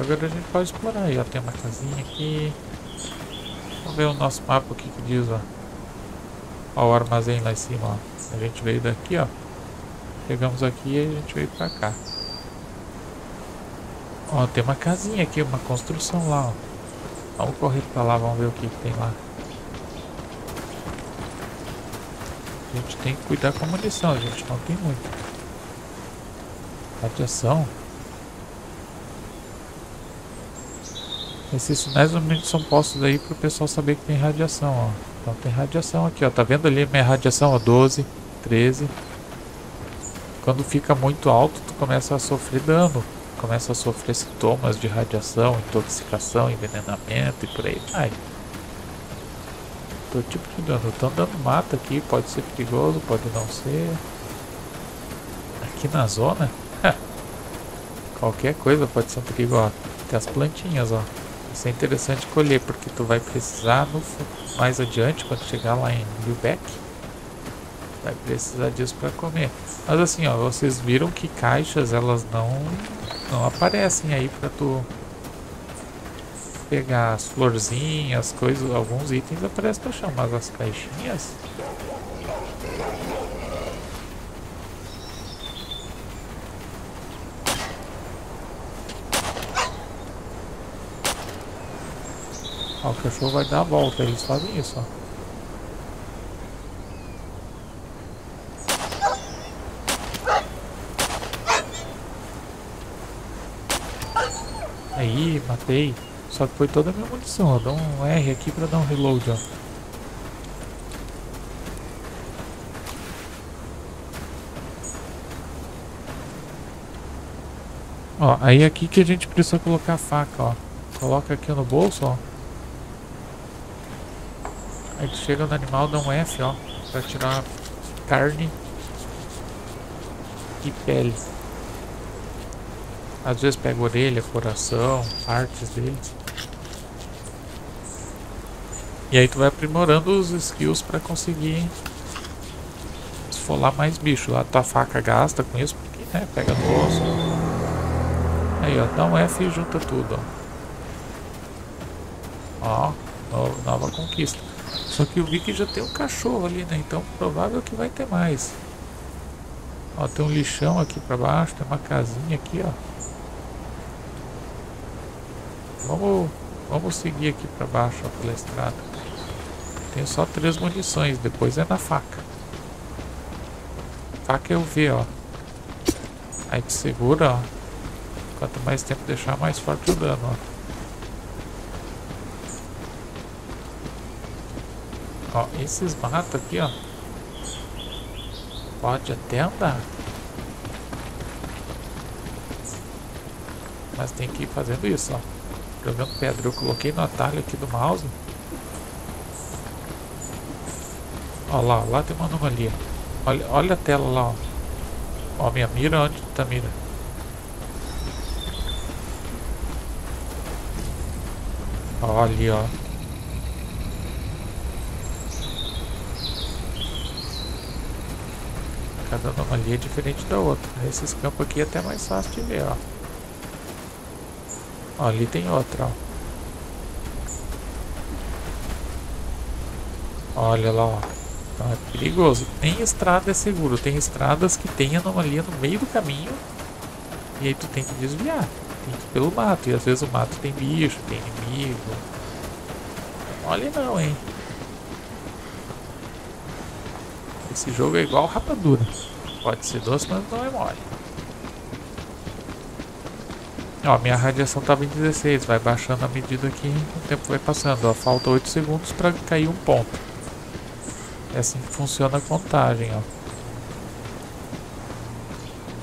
Agora a gente pode explorar aí, ó. Tem uma casinha aqui. Vamos ver o nosso mapa, o que que diz, ó. Ó o armazém lá em cima, ó. A gente veio daqui, ó. Chegamos aqui e a gente veio pra cá. Ó, tem uma casinha aqui, uma construção lá, ó. Vamos correr pra lá, vamos ver o que, que tem lá. Gente tem que cuidar com a munição, a gente não tem muito. Radiação. Esses sinais normalmente são postos aí para o pessoal saber que tem radiação, ó. Então tem radiação aqui, ó. Tá vendo ali minha radiação, ó? 12, 13. Quando fica muito alto, tu começa a sofrer dano. Começa a sofrer sintomas de radiação, intoxicação, envenenamento e por aí vai. Todo tipo de dano. Estão dando mata aqui, pode ser perigoso, pode não ser. Aqui na zona, qualquer coisa pode ser um perigo, ó. Tem as plantinhas, ó. Isso é interessante colher, porque tu vai precisar no, mais adiante, quando chegar lá em Lubeck, vai precisar disso para comer. Mas assim, ó, vocês viram que caixas elas não não aparecem aí para tu pegar as florzinhas, coisas, alguns itens aparecem no chão, mas as caixinhas Ó, o cachorro vai dar a volta, eles fazem isso. Aí, matei. Só que foi toda a minha munição, ó. Dá um R aqui pra dar um reload, ó. Ó, aí aqui que a gente precisa colocar a faca, ó. Coloca aqui no bolso, ó. Aí tu chega no animal, dá um F, ó, pra tirar carne e pele. Às vezes pega orelha, coração, partes deles. E aí tu vai aprimorando os skills pra conseguir esfolar mais bicho. A tua faca gasta com isso, porque né, pega no osso. Aí ó, dá um F e junta tudo, ó. Ó, nova conquista. Só que eu vi que já tem um cachorro ali, né? Então provável que vai ter mais. Ó, tem um lixão aqui pra baixo, tem uma casinha aqui, ó. Vamos, vamos seguir aqui pra baixo, ó, pela estrada. Tem só três munições, depois é na faca. Faca eu ver, ó. Aí te segura, ó. Quanto mais tempo deixar, mais forte o dano, ó. Ó, esses matos aqui, ó. Pode até andar. Mas tem que ir fazendo isso, ó. Jogando pedra. Eu coloquei no atalho aqui do mouse. Ó lá, lá tem uma anomalia. Olha, olha a tela lá, ó. Ó, minha mira, onde tá a mira? Ó, ali, ó. Cada anomalia é diferente da outra. Esses campos aqui é até mais fácil de ver, ó. Ali tem outra, ó. Olha lá, ó. Então é perigoso. Nem estrada é seguro. Tem estradas que tem anomalia no meio do caminho. E aí tu tem que desviar. Tem que ir pelo mato. E às vezes o mato tem bicho, tem inimigo. Olha não, hein. Esse jogo é igual rapadura. Pode ser doce, mas não é mole. Ó, minha radiação estava em 16, vai baixando à medida que o tempo vai passando. Ó, falta 8 segundos para cair um ponto. É assim que funciona a contagem, ó.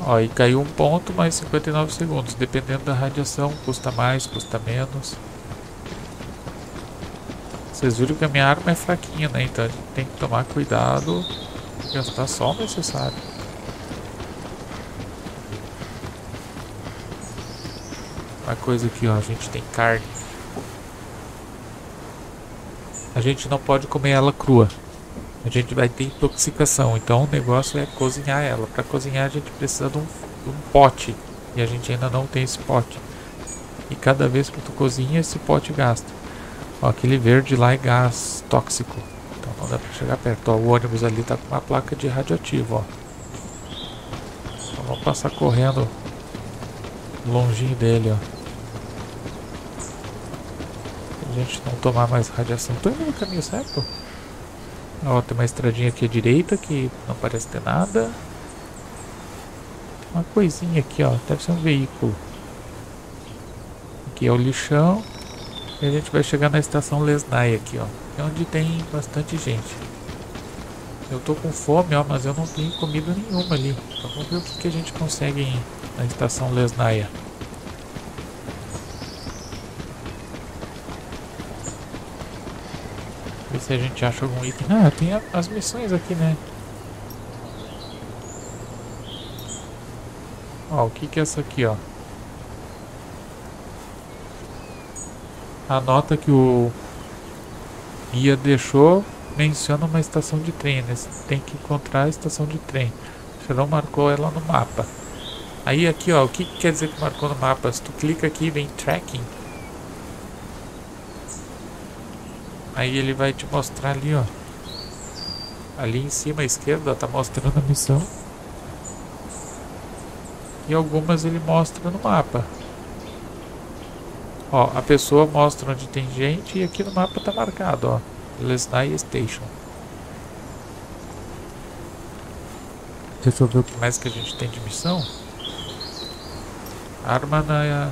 Ó, e caiu um ponto mais 59 segundos. Dependendo da radiação, custa mais, custa menos. Vocês viram que a minha arma é fraquinha, né? Então a gente tem que tomar cuidado Pode gastar só o necessário. Uma coisa aqui, ó, a gente tem carne. A gente não pode comer ela crua. A gente vai ter intoxicação. Então o negócio é cozinhar ela. Para cozinhar a gente precisa de um, de um pote. E a gente ainda não tem esse pote. E cada vez que tu cozinha, esse pote gasta. Ó, aquele verde lá é gás tóxico. Então não dá pra chegar perto. Ó, o ônibus ali tá com uma placa de radioativo, ó. Então vamos passar correndo longinho dele, ó. Pra gente não tomar mais radiação. Tô indo no caminho certo? Ó, tem uma estradinha aqui à direita que não parece ter nada. Uma coisinha aqui, ó. Deve ser um veículo. Aqui é o lixão. E a gente vai chegar na estação Lesnai aqui, ó. É onde tem bastante gente. Eu tô com fome, ó, mas eu não tenho comida nenhuma ali. Então vamos ver o que, que a gente consegue na estação Lesnaia. Se a gente acha algum item. Ah, tem a, as missões aqui, né? Ó, o que que é essa aqui, ó? A nota que o guia deixou menciona uma estação de trem. Né? Tem que encontrar a estação de trem. Você não marcou ela no mapa. Aí aqui, ó, o que, que quer dizer que marcou no mapa? Se tu clica aqui vem tracking. Aí ele vai te mostrar ali, ó. Ali em cima à esquerda tá mostrando a missão. E algumas ele mostra no mapa. Ó, a pessoa mostra onde tem gente e aqui no mapa tá marcado, ó. Lesnai Station. Deixa eu ver o que mais que a gente tem de missão. Arma na,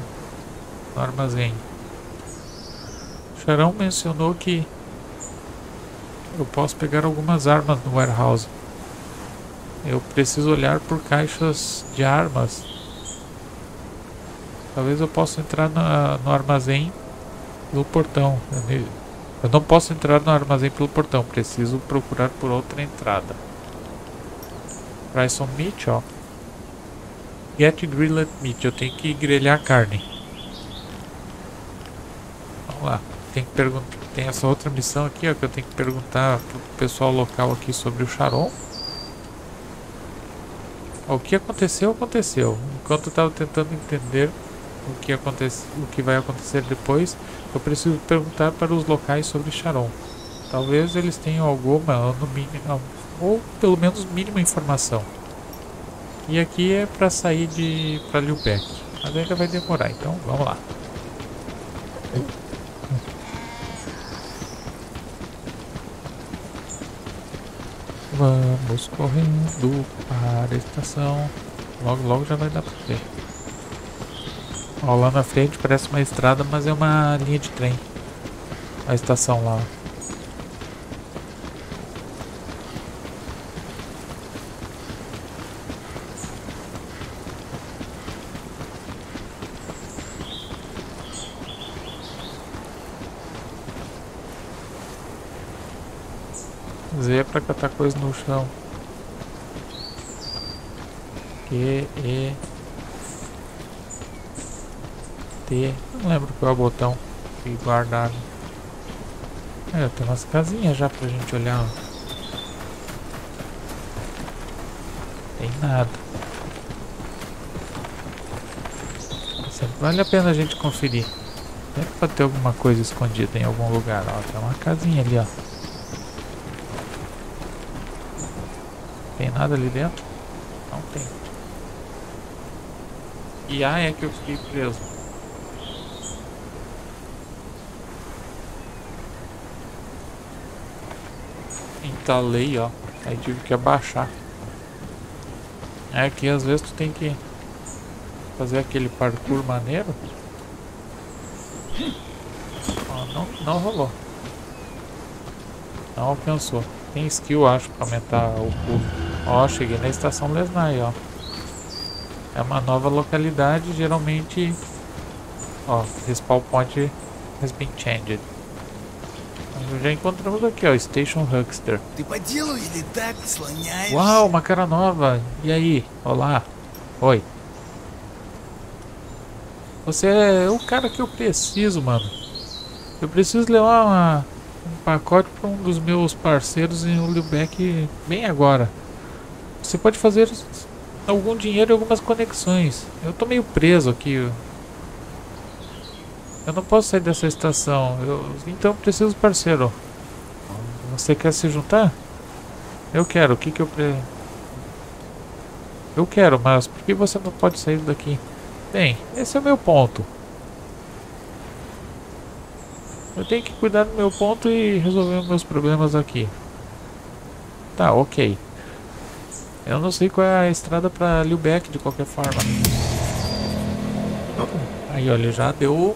no armazém. Charão mencionou que eu posso pegar algumas armas no warehouse. Eu preciso olhar por caixas de armas Talvez eu possa entrar na, no armazém pelo portão. Eu não posso entrar no armazém pelo portão. Preciso procurar por outra entrada. Bryson Meat, ó. Get grilled meat. Eu tenho que grelhar carne. Vamos lá. Tem que perguntar. Tem essa outra missão aqui, ó, que eu tenho que perguntar pro pessoal local aqui sobre o Charon. O que aconteceu, aconteceu. Enquanto eu estava tentando entender o que, acontece, o que vai acontecer depois, eu preciso perguntar para os locais sobre Charon. Talvez eles tenham alguma, mínimo, ou pelo menos mínima informação. E aqui é para sair de para Liubeck, mas ainda vai demorar, então vamos lá. Vamos correndo para a estação. Logo, logo já vai dar para ver. Ó, lá na frente parece uma estrada, mas é uma linha de trem. A estação lá. Z é pra catar coisa no chão. Q, E... T. Não lembro qual é o botão que guardaram. É, tem umas casinhas já pra gente olhar. Tem nada. Sempre vale a pena a gente conferir. Pode ter alguma coisa escondida em algum lugar. Ó, tem uma casinha ali, ó. Tem nada ali dentro? Não tem. E ah, é que eu fiquei preso. instalei, ó. Aí tive que abaixar. É que às vezes tu tem que fazer aquele parkour maneiro. Ó, não, não rolou. Não alcançou. Tem skill, acho, pra aumentar o pulo. Ó, cheguei na estação Lesnay, ó. É uma nova localidade, geralmente... Ó, respawn point has been changed. Já encontramos aqui, ó, Station Huckster. Uau, uma cara nova. E aí? Olá. Oi. Você é o cara que eu preciso, mano. Eu preciso levar uma, um pacote para um dos meus parceiros em Ulubeck bem agora. Você pode fazer algum dinheiro e algumas conexões. Eu tô meio preso aqui. Eu não posso sair dessa estação. Eu, então preciso parceiro. Você quer se juntar? Eu quero. O que que eu pre... Eu quero, mas por que você não pode sair daqui? Bem, esse é o meu ponto. Eu tenho que cuidar do meu ponto e resolver meus problemas aqui. Tá, ok. Eu não sei qual é a estrada pra Lübeck de qualquer forma. Aí, olha, já deu...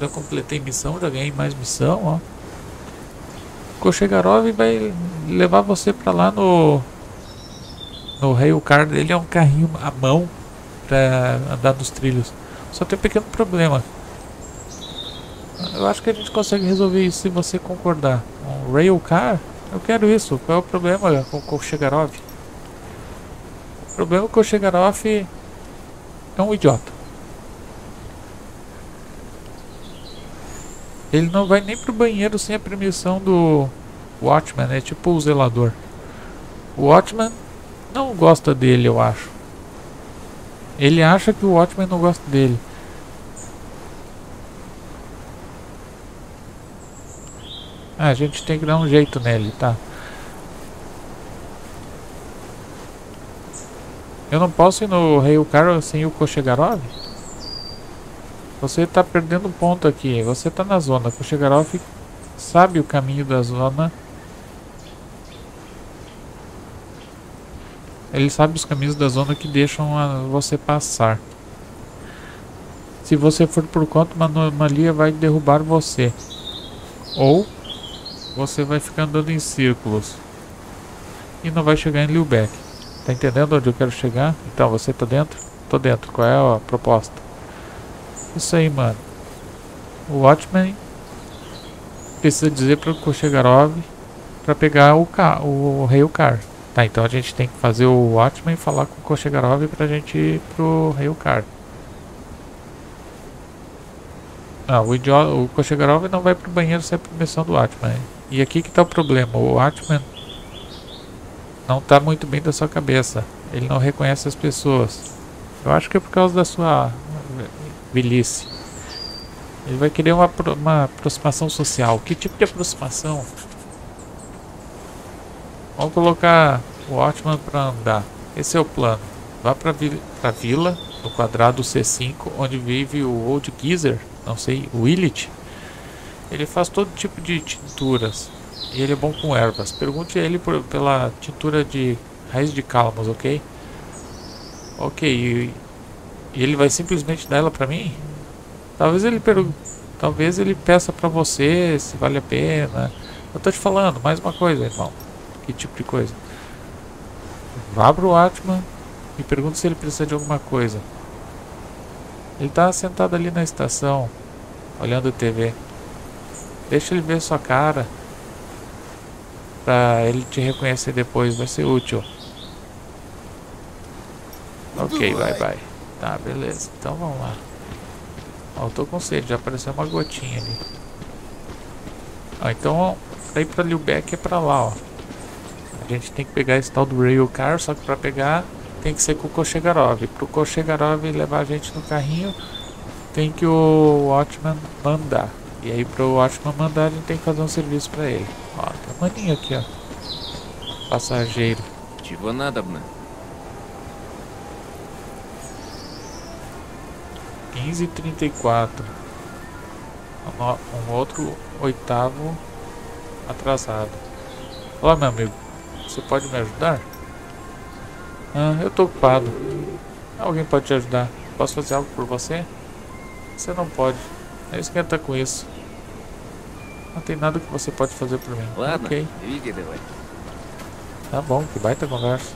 Já completei missão, já ganhei mais missão, ó. Kochegarov vai levar você pra lá no... No rail car dele é um carrinho à mão pra andar nos trilhos. Só tem um pequeno problema. Eu acho que a gente consegue resolver isso se você concordar. Um rail car? Eu quero isso. Qual é o problema com o Kochegarov? O problema é que o Kochegarov é um idiota. Ele não vai nem pro banheiro sem a permissão do Watchman, é tipo o zelador. O Watchman não gosta dele, eu acho. Ele acha que o Watchman não gosta dele. Ah, a gente tem que dar um jeito nele, tá? Eu não posso ir no Rei sem o Kochegarov? Você está perdendo ponto aqui. Você está na zona. Kochegarov sabe o caminho da zona. Ele sabe os caminhos da zona que deixam você passar. Se você for por conta, uma anomalia vai derrubar você. Ou você vai ficar andando em círculos. E não vai chegar em Lübeck. Tá entendendo onde eu quero chegar? Então, você tá dentro? Tô dentro. Qual é a proposta? Isso aí, mano. O Watchman precisa dizer para o Kochegarov para pegar o, o, o Rail Car. Tá, então a gente tem que fazer o Watchman falar com o Kochegarov pra gente ir pro Rail Car. Ah, o, idiota, o não vai pro banheiro sem a permissão do Watchman. E aqui que tá o problema. O Watchman não tá muito bem da sua cabeça. Ele não reconhece as pessoas. Eu acho que é por causa da sua velhice. Ele vai querer uma, uma aproximação social. Que tipo de aproximação? Vamos colocar o Watchman para andar. Esse é o plano. Vá para vi a vila, no quadrado C5, onde vive o Old Geezer, não sei, o Willit. Ele faz todo tipo de tinturas. Ele é bom com ervas. Pergunte a ele por, pela tintura de raiz de cálamos, ok? Ok, e, e ele vai simplesmente dar ela pra mim? Talvez ele Talvez ele peça pra você se vale a pena. Eu tô te falando, mais uma coisa, irmão. Que tipo de coisa? Vá pro Atman e pergunte se ele precisa de alguma coisa. Ele tá sentado ali na estação, olhando TV. Deixa ele ver sua cara. Pra ele te reconhecer depois, vai ser útil. Ok, bye bye. Tá, beleza. Então vamos lá. Ó, eu tô com sede, já apareceu uma gotinha ali. Ó, então, pra ir pra Lübeck é pra lá, ó. A gente tem que pegar esse tal do Rail Car, só que pra pegar tem que ser com o Kochegarov. Pro Kochegarov levar a gente no carrinho, tem que o Watchman mandar. E aí pro Watchman mandar a gente tem que fazer um serviço pra ele. Ó, tem um maninho aqui, ó. Passageiro. Чего надобно? 15h34. Um outro oitavo atrasado. Olá meu amigo, você pode me ajudar? Ah, eu tô ocupado. Alguém pode te ajudar? Posso fazer algo por você? Você não pode. É esquenta com isso. Não tem nada que você pode fazer por mim. Ok. Tá bom, que baita conversa.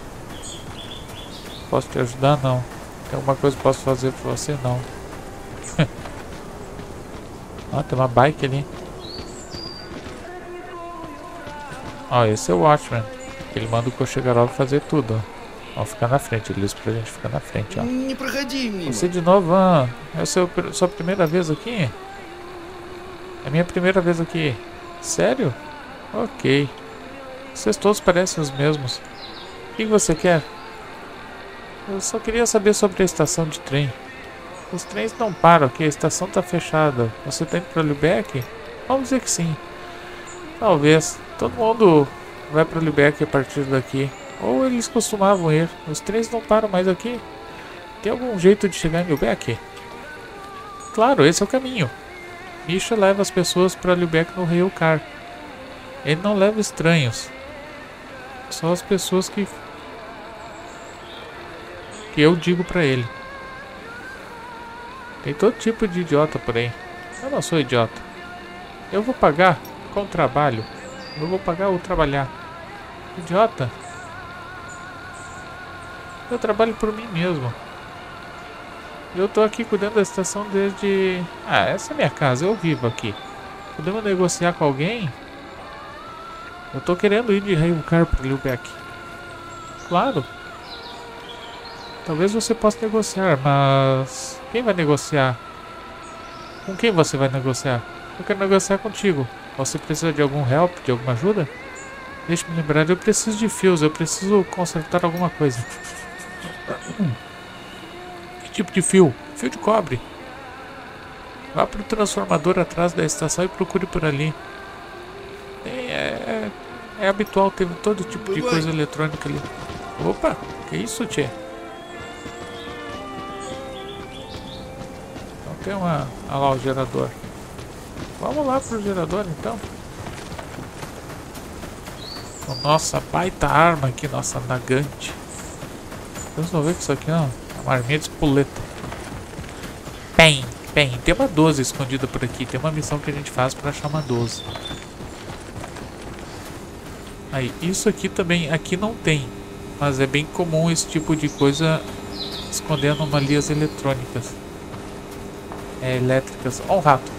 Posso te ajudar? Não. Tem alguma coisa que posso fazer por você? Não. ah, tem uma bike ali. Ó, esse é o Watchman. Ele manda o Cochegarov fazer tudo, ó. Ó, ficar na frente, ele disse pra gente ficar na frente, ó. Você de novo, ah, é a sua, sua primeira vez aqui? É a minha primeira vez aqui. Sério? Ok. Vocês todos parecem os mesmos. O que você quer? Eu só queria saber sobre a estação de trem. Os trens não param aqui, a estação tá fechada. Você tem tá para Lubeck? Vamos dizer que sim. Talvez. Todo mundo vai para Lubeck a partir daqui. Ou eles costumavam ir. Os trens não param mais aqui. Tem algum jeito de chegar em Lübeck? Claro, esse é o caminho. Misha leva as pessoas para Lübeck no Rio Car. Ele não leva estranhos. Só as pessoas que que eu digo pra ele. Tem todo tipo de idiota por aí. Eu não sou idiota. Eu vou pagar com o trabalho. Eu vou pagar o trabalhar. Idiota. Eu trabalho por mim mesmo. Eu tô aqui cuidando da estação desde... Ah, essa é minha casa, eu vivo aqui. Podemos negociar com alguém? Eu tô querendo ir de Rail Car para Lübeck. Claro. Talvez você possa negociar, mas... Quem vai negociar? Com quem você vai negociar? Eu quero negociar contigo. Você precisa de algum help, de alguma ajuda? Deixe-me lembrar, eu preciso de fios, eu preciso consertar alguma coisa. Que tipo de fio? Fio de cobre. Vá para o transformador atrás da estação e procure por ali. É, é, é habitual ter todo tipo de coisa eletrônica ali. Opa, que isso, Tchê? Não tem uma... Olha lá o gerador. Vamos lá pro gerador então. Nossa, baita arma aqui, nossa Nagante. Não ver que isso aqui é uma arminha de espoleta. Bem, bem, tem uma 12 escondida por aqui. Tem uma missão que a gente faz pra achar uma 12. Aí, isso aqui também, aqui não tem. Mas é bem comum esse tipo de coisa esconder anomalias eletrônicas. É, elétricas. Ó, um rato.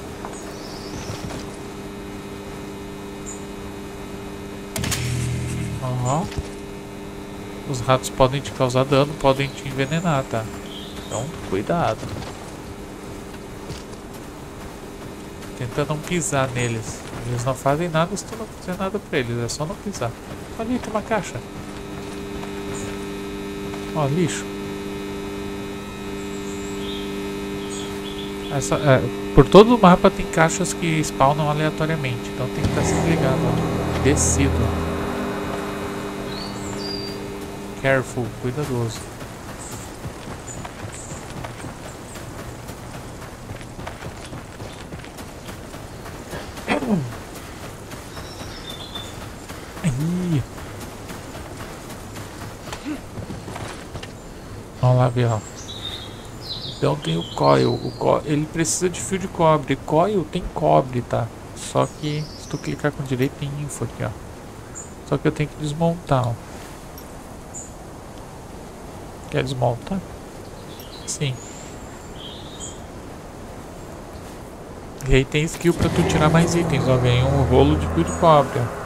Ó. Os ratos podem te causar dano, podem te envenenar, tá? Então, cuidado. Tenta não pisar neles. Eles não fazem nada se tu não fizer nada pra eles, é só não pisar. Ali tem uma caixa. Ó, lixo. Essa, é, por todo o mapa tem caixas que spawnam aleatoriamente, então tem que estar sempre ligado. Ó. Descido. Careful, cuidadoso. Aí. Vamos lá ver, ó. Então tem o coil. o coil. Ele precisa de fio de cobre. Coil tem cobre, tá? Só que se tu clicar com direito tem info aqui, ó. Só que eu tenho que desmontar, ó. Quer desmontar? Sim. E aí tem skill pra tu tirar mais itens, ó. Ganhei um rolo de fio de cobre, ó.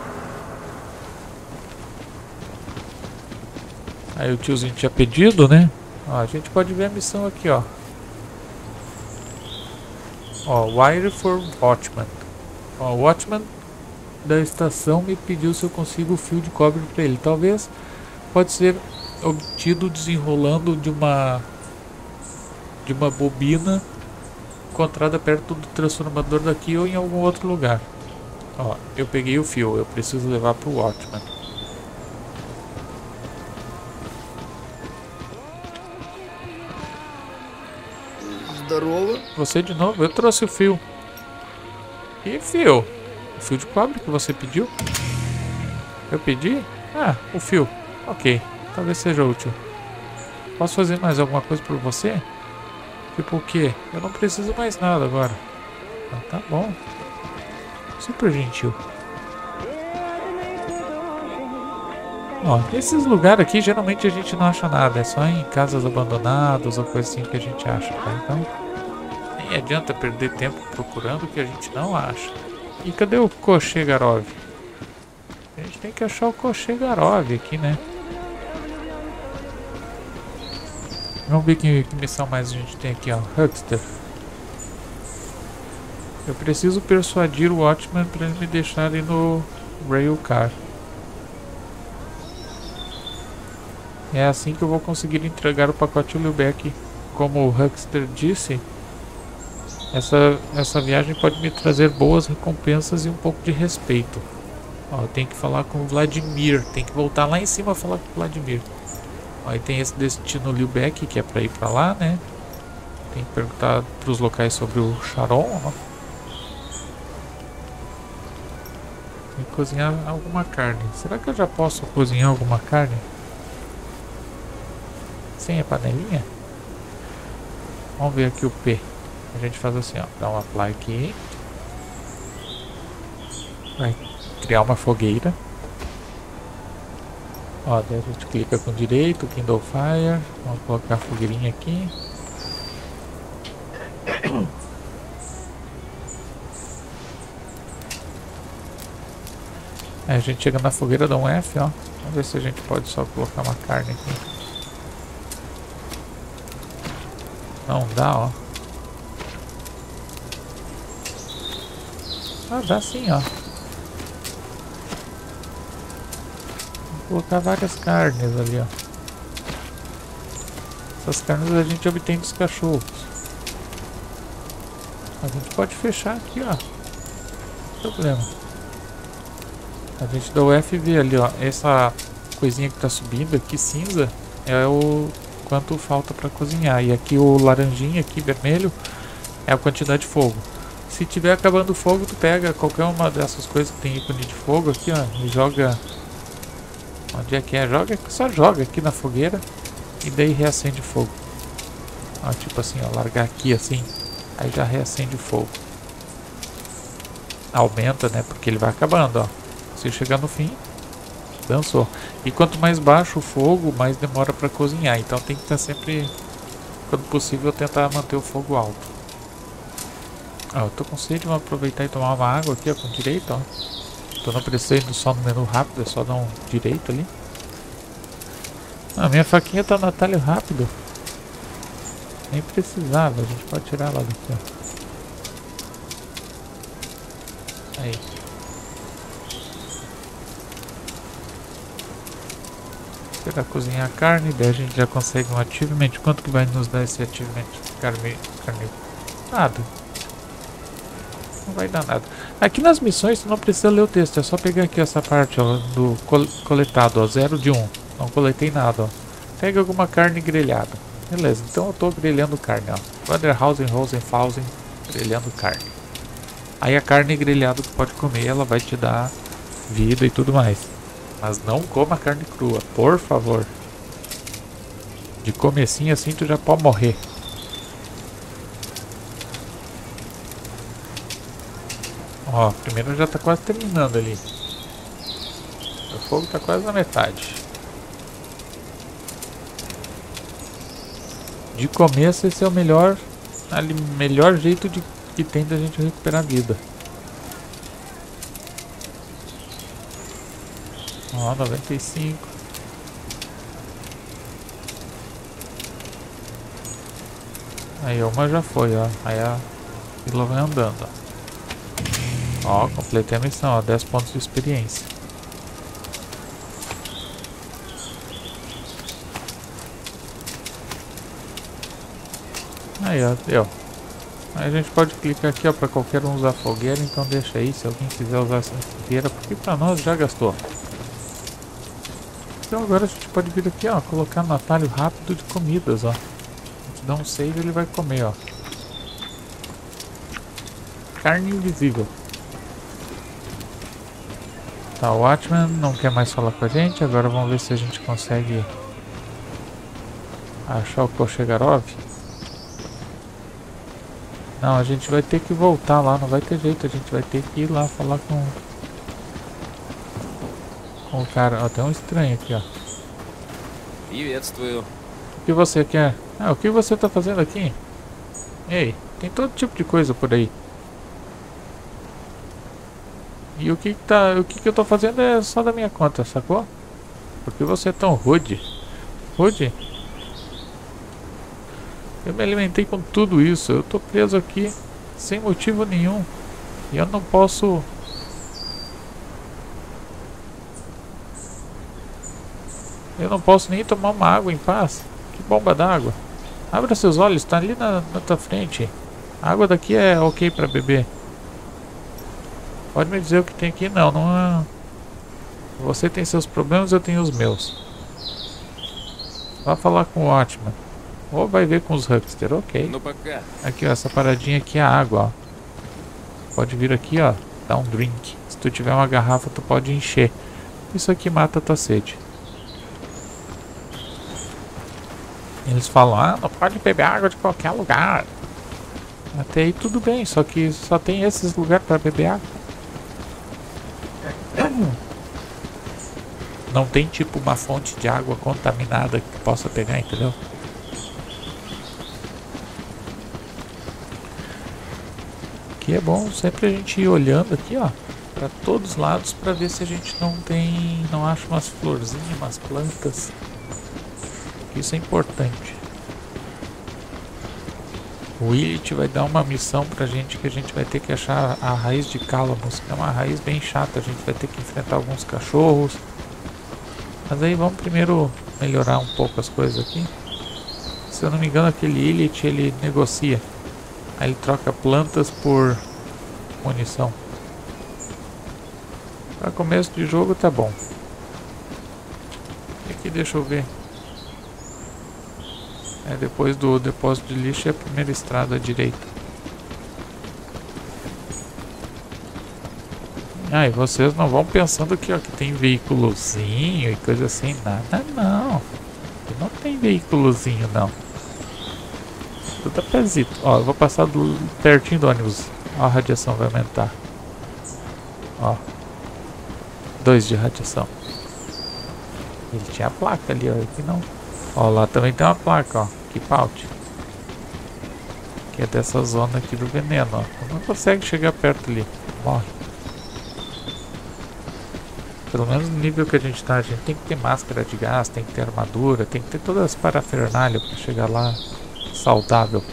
Aí o tiozinho tinha pedido, né? Ó, a gente pode ver a missão aqui, ó. Ó, Wire for Watchman. Ó, o Watchman da estação me pediu se eu consigo fio de cobre para ele. Talvez pode ser obtido desenrolando de uma de uma bobina encontrada perto do transformador daqui ou em algum outro lugar. Ó, eu peguei o fio, eu preciso levar para o Watchman. Здорово. Você de novo? Eu trouxe o fio. Que fio? O fio de cobre que você pediu? Eu pedi? Ah, o fio. Ok. Talvez seja útil. Posso fazer mais alguma coisa por você? Tipo o quê? Eu não preciso mais nada agora. Ah, tá bom. Super gentil. Ó, nesses lugares aqui geralmente a gente não acha nada. É só em casas abandonadas ou coisa assim que a gente acha, tá? Então, nem adianta perder tempo procurando o que a gente não acha. E cadê o Kochegarov? A gente tem que achar o Kochegarov aqui, né? Vamos ver que, que missão mais a gente tem aqui, ó. Huckster. Eu preciso persuadir o Watchman para ele me deixar ir no Railcar. É assim que eu vou conseguir entregar o pacote Lubeck. Como o Huckster disse, essa, essa viagem pode me trazer boas recompensas e um pouco de respeito. Ó, tem que falar com o Vladimir. Tem que voltar lá em cima falar com o Vladimir. E tem esse destino Liubeck, que é pra ir pra lá, né? Tem que perguntar pros locais sobre o Charon, ó. Tem que cozinhar alguma carne. Será que eu já posso cozinhar alguma carne? Sem a panelinha? Vamos ver aqui o P. A gente faz assim, ó. Dá um apply aqui. Vai criar uma fogueira. Ó, daí a gente clica com direito, Kindle Fire. Vamos colocar a fogueirinha aqui. Aí a gente chega na fogueira, dá um F, ó. Vamos ver se a gente pode só colocar uma carne aqui. Não dá, ó. Ah, dá sim, ó. Colocar várias carnes ali, ó. Essas carnes a gente obtém dos cachorros. A gente pode fechar aqui, ó. Problema. A gente dá o FV ali, ó. Essa coisinha que tá subindo aqui, cinza, é o quanto falta para cozinhar. E aqui o laranjinha aqui, vermelho, é a quantidade de fogo. Se tiver acabando o fogo, tu pega qualquer uma dessas coisas que tem ícone de fogo aqui, ó, e joga... Onde é que é? Joga, só joga aqui na fogueira e daí reacende o fogo. Ó, tipo assim, ó, largar aqui assim, aí já reacende o fogo. Aumenta, né, porque ele vai acabando, ó. Se chegar no fim, dançou. E quanto mais baixo o fogo, mais demora para cozinhar. Então tem que estar sempre, quando possível, tentar manter o fogo alto. Ó, eu tô com sede, vou aproveitar e tomar uma água aqui, ó, com direito, ó. Tô não precisando só no menu rápido, é só dar um direito ali. A minha faquinha tá no atalho rápido. Nem precisava, a gente pode tirar lá daqui, ó. Aí. Esperar cozinhar carne, daí a gente já consegue um achievement. Quanto que vai nos dar esse achievement? Carne... carne... Nada. Não vai dar nada. Aqui nas missões você não precisa ler o texto, é só pegar aqui essa parte ó, do coletado, ó, 0 de 1. Um. Não coletei nada, ó. Pega alguma carne grelhada. Beleza, então eu tô grelhando carne, ó. Vanderhausen, Rosenfausen, grelhando carne. Aí a carne grelhada que pode comer, ela vai te dar vida e tudo mais. Mas não coma carne crua, por favor. De comecinho assim tu já pode morrer. Ó, primeiro já tá quase terminando ali. O fogo tá quase na metade. De começo esse é o melhor, ali, melhor jeito de, que tem da gente recuperar a vida. Ó, 95. Aí uma já foi, ó. Aí a fila vai andando, ó. Ó, completei a missão, ó, 10 pontos de experiência. Aí, ó, deu. Aí a gente pode clicar aqui, ó, pra qualquer um usar fogueira, então deixa aí, se alguém quiser usar essa fogueira, porque pra nós já gastou. Então agora a gente pode vir aqui, ó, colocar no atalho rápido de comidas, ó. A gente dá um save e ele vai comer, ó. Carne invisível. Tá, o Watchman não quer mais falar com a gente. Agora vamos ver se a gente consegue achar o Kochegarov. Não, a gente vai ter que voltar lá, não vai ter jeito. A gente vai ter que ir lá falar com, com o cara. Ó, tem um estranho aqui, ó. Приветствую. O que você quer? Ah, o que você tá fazendo aqui? Ei, tem todo tipo de coisa por aí. E o que, que tá, o que, que eu tô fazendo é só da minha conta, sacou? Porque você é tão rude. Rude? Eu me alimentei com tudo isso. Eu tô preso aqui sem motivo nenhum. E eu não posso... Eu não posso nem tomar uma água em paz. Que bomba d'água. Abra seus olhos, tá ali na, na tua frente. A água daqui é ok para beber. Pode me dizer o que tem aqui? Não, não é... Você tem seus problemas, eu tenho os meus. Vá falar com o Atman. Ou vai ver com os Huckster, ok. Aqui, ó, essa paradinha aqui é a água, ó. Pode vir aqui, ó, dar um drink. Se tu tiver uma garrafa, tu pode encher. Isso aqui mata a tua sede. Eles falam, ah, não pode beber água de qualquer lugar. Até aí tudo bem, só que só tem esses lugares para beber água. Não tem tipo uma fonte de água contaminada que possa pegar, entendeu? Aqui é bom sempre a gente ir olhando aqui, ó, para todos os lados para ver se a gente não tem, não acha umas florzinhas, umas plantas. Isso é importante. O Willit vai dar uma missão pra gente que a gente vai ter que achar a raiz de cálamos, que é uma raiz bem chata, a gente vai ter que enfrentar alguns cachorros. Mas aí vamos primeiro melhorar um pouco as coisas aqui. Se eu não me engano aquele Illit ele negocia. Aí ele troca plantas por munição. Para começo de jogo tá bom. E aqui deixa eu ver. É, depois do depósito de lixo é a primeira estrada à direita. Ah, e vocês não vão pensando que, que tem veículozinho e coisa assim. Nada não. Não tem veículozinho não. Tudo a pezito. Ó, eu vou passar do, pertinho do ônibus. Ó, a radiação vai aumentar. Ó. Dois de radiação. Ele tinha a placa ali, ó. Aqui não. Ó, lá também tem uma placa, ó. Keep out. Que é dessa zona aqui do veneno, ó. Não consegue chegar perto ali. Morre. Pelo menos no nível que a gente tá, a gente tem que ter máscara de gás, tem que ter armadura, tem que ter todas as parafernálias para chegar lá saudável.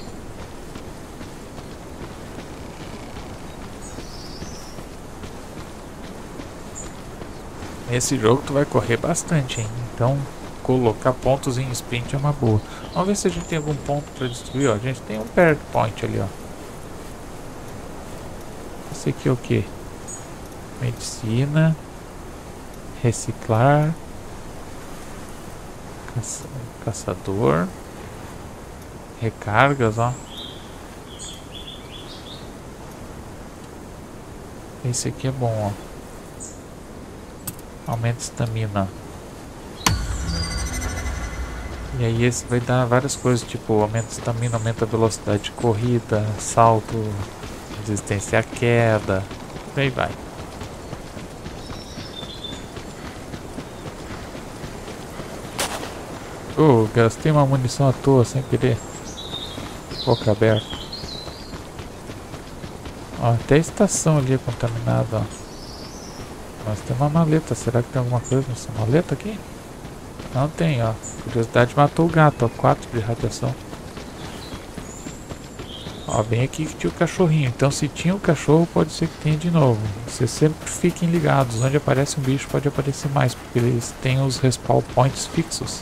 Nesse jogo tu vai correr bastante, hein? Então colocar pontos em sprint é uma boa. Vamos ver se a gente tem algum ponto para destruir. Ó. A gente tem um perk point ali, ó. Esse aqui é o que? Medicina. Reciclar. Caça, caçador. Recargas, ó. Esse aqui é bom, ó. Aumenta estamina. E aí esse vai dar várias coisas, tipo aumenta a estamina, aumenta a velocidade de corrida, salto, resistência à queda, e aí vai. Oh, gastei uma munição à toa sem querer. Boca aberta. Ó, até a estação ali é contaminada, ó. Mas tem uma maleta, será que tem alguma coisa nessa maleta aqui? Não tem, ó. Curiosidade matou o gato, ó. 4 de radiação. Ó, bem aqui que tinha o cachorrinho. Então se tinha o cachorro, pode ser que tenha de novo. Vocês sempre fiquem ligados. Onde aparece um bicho, pode aparecer mais. Porque eles têm os respawn points fixos.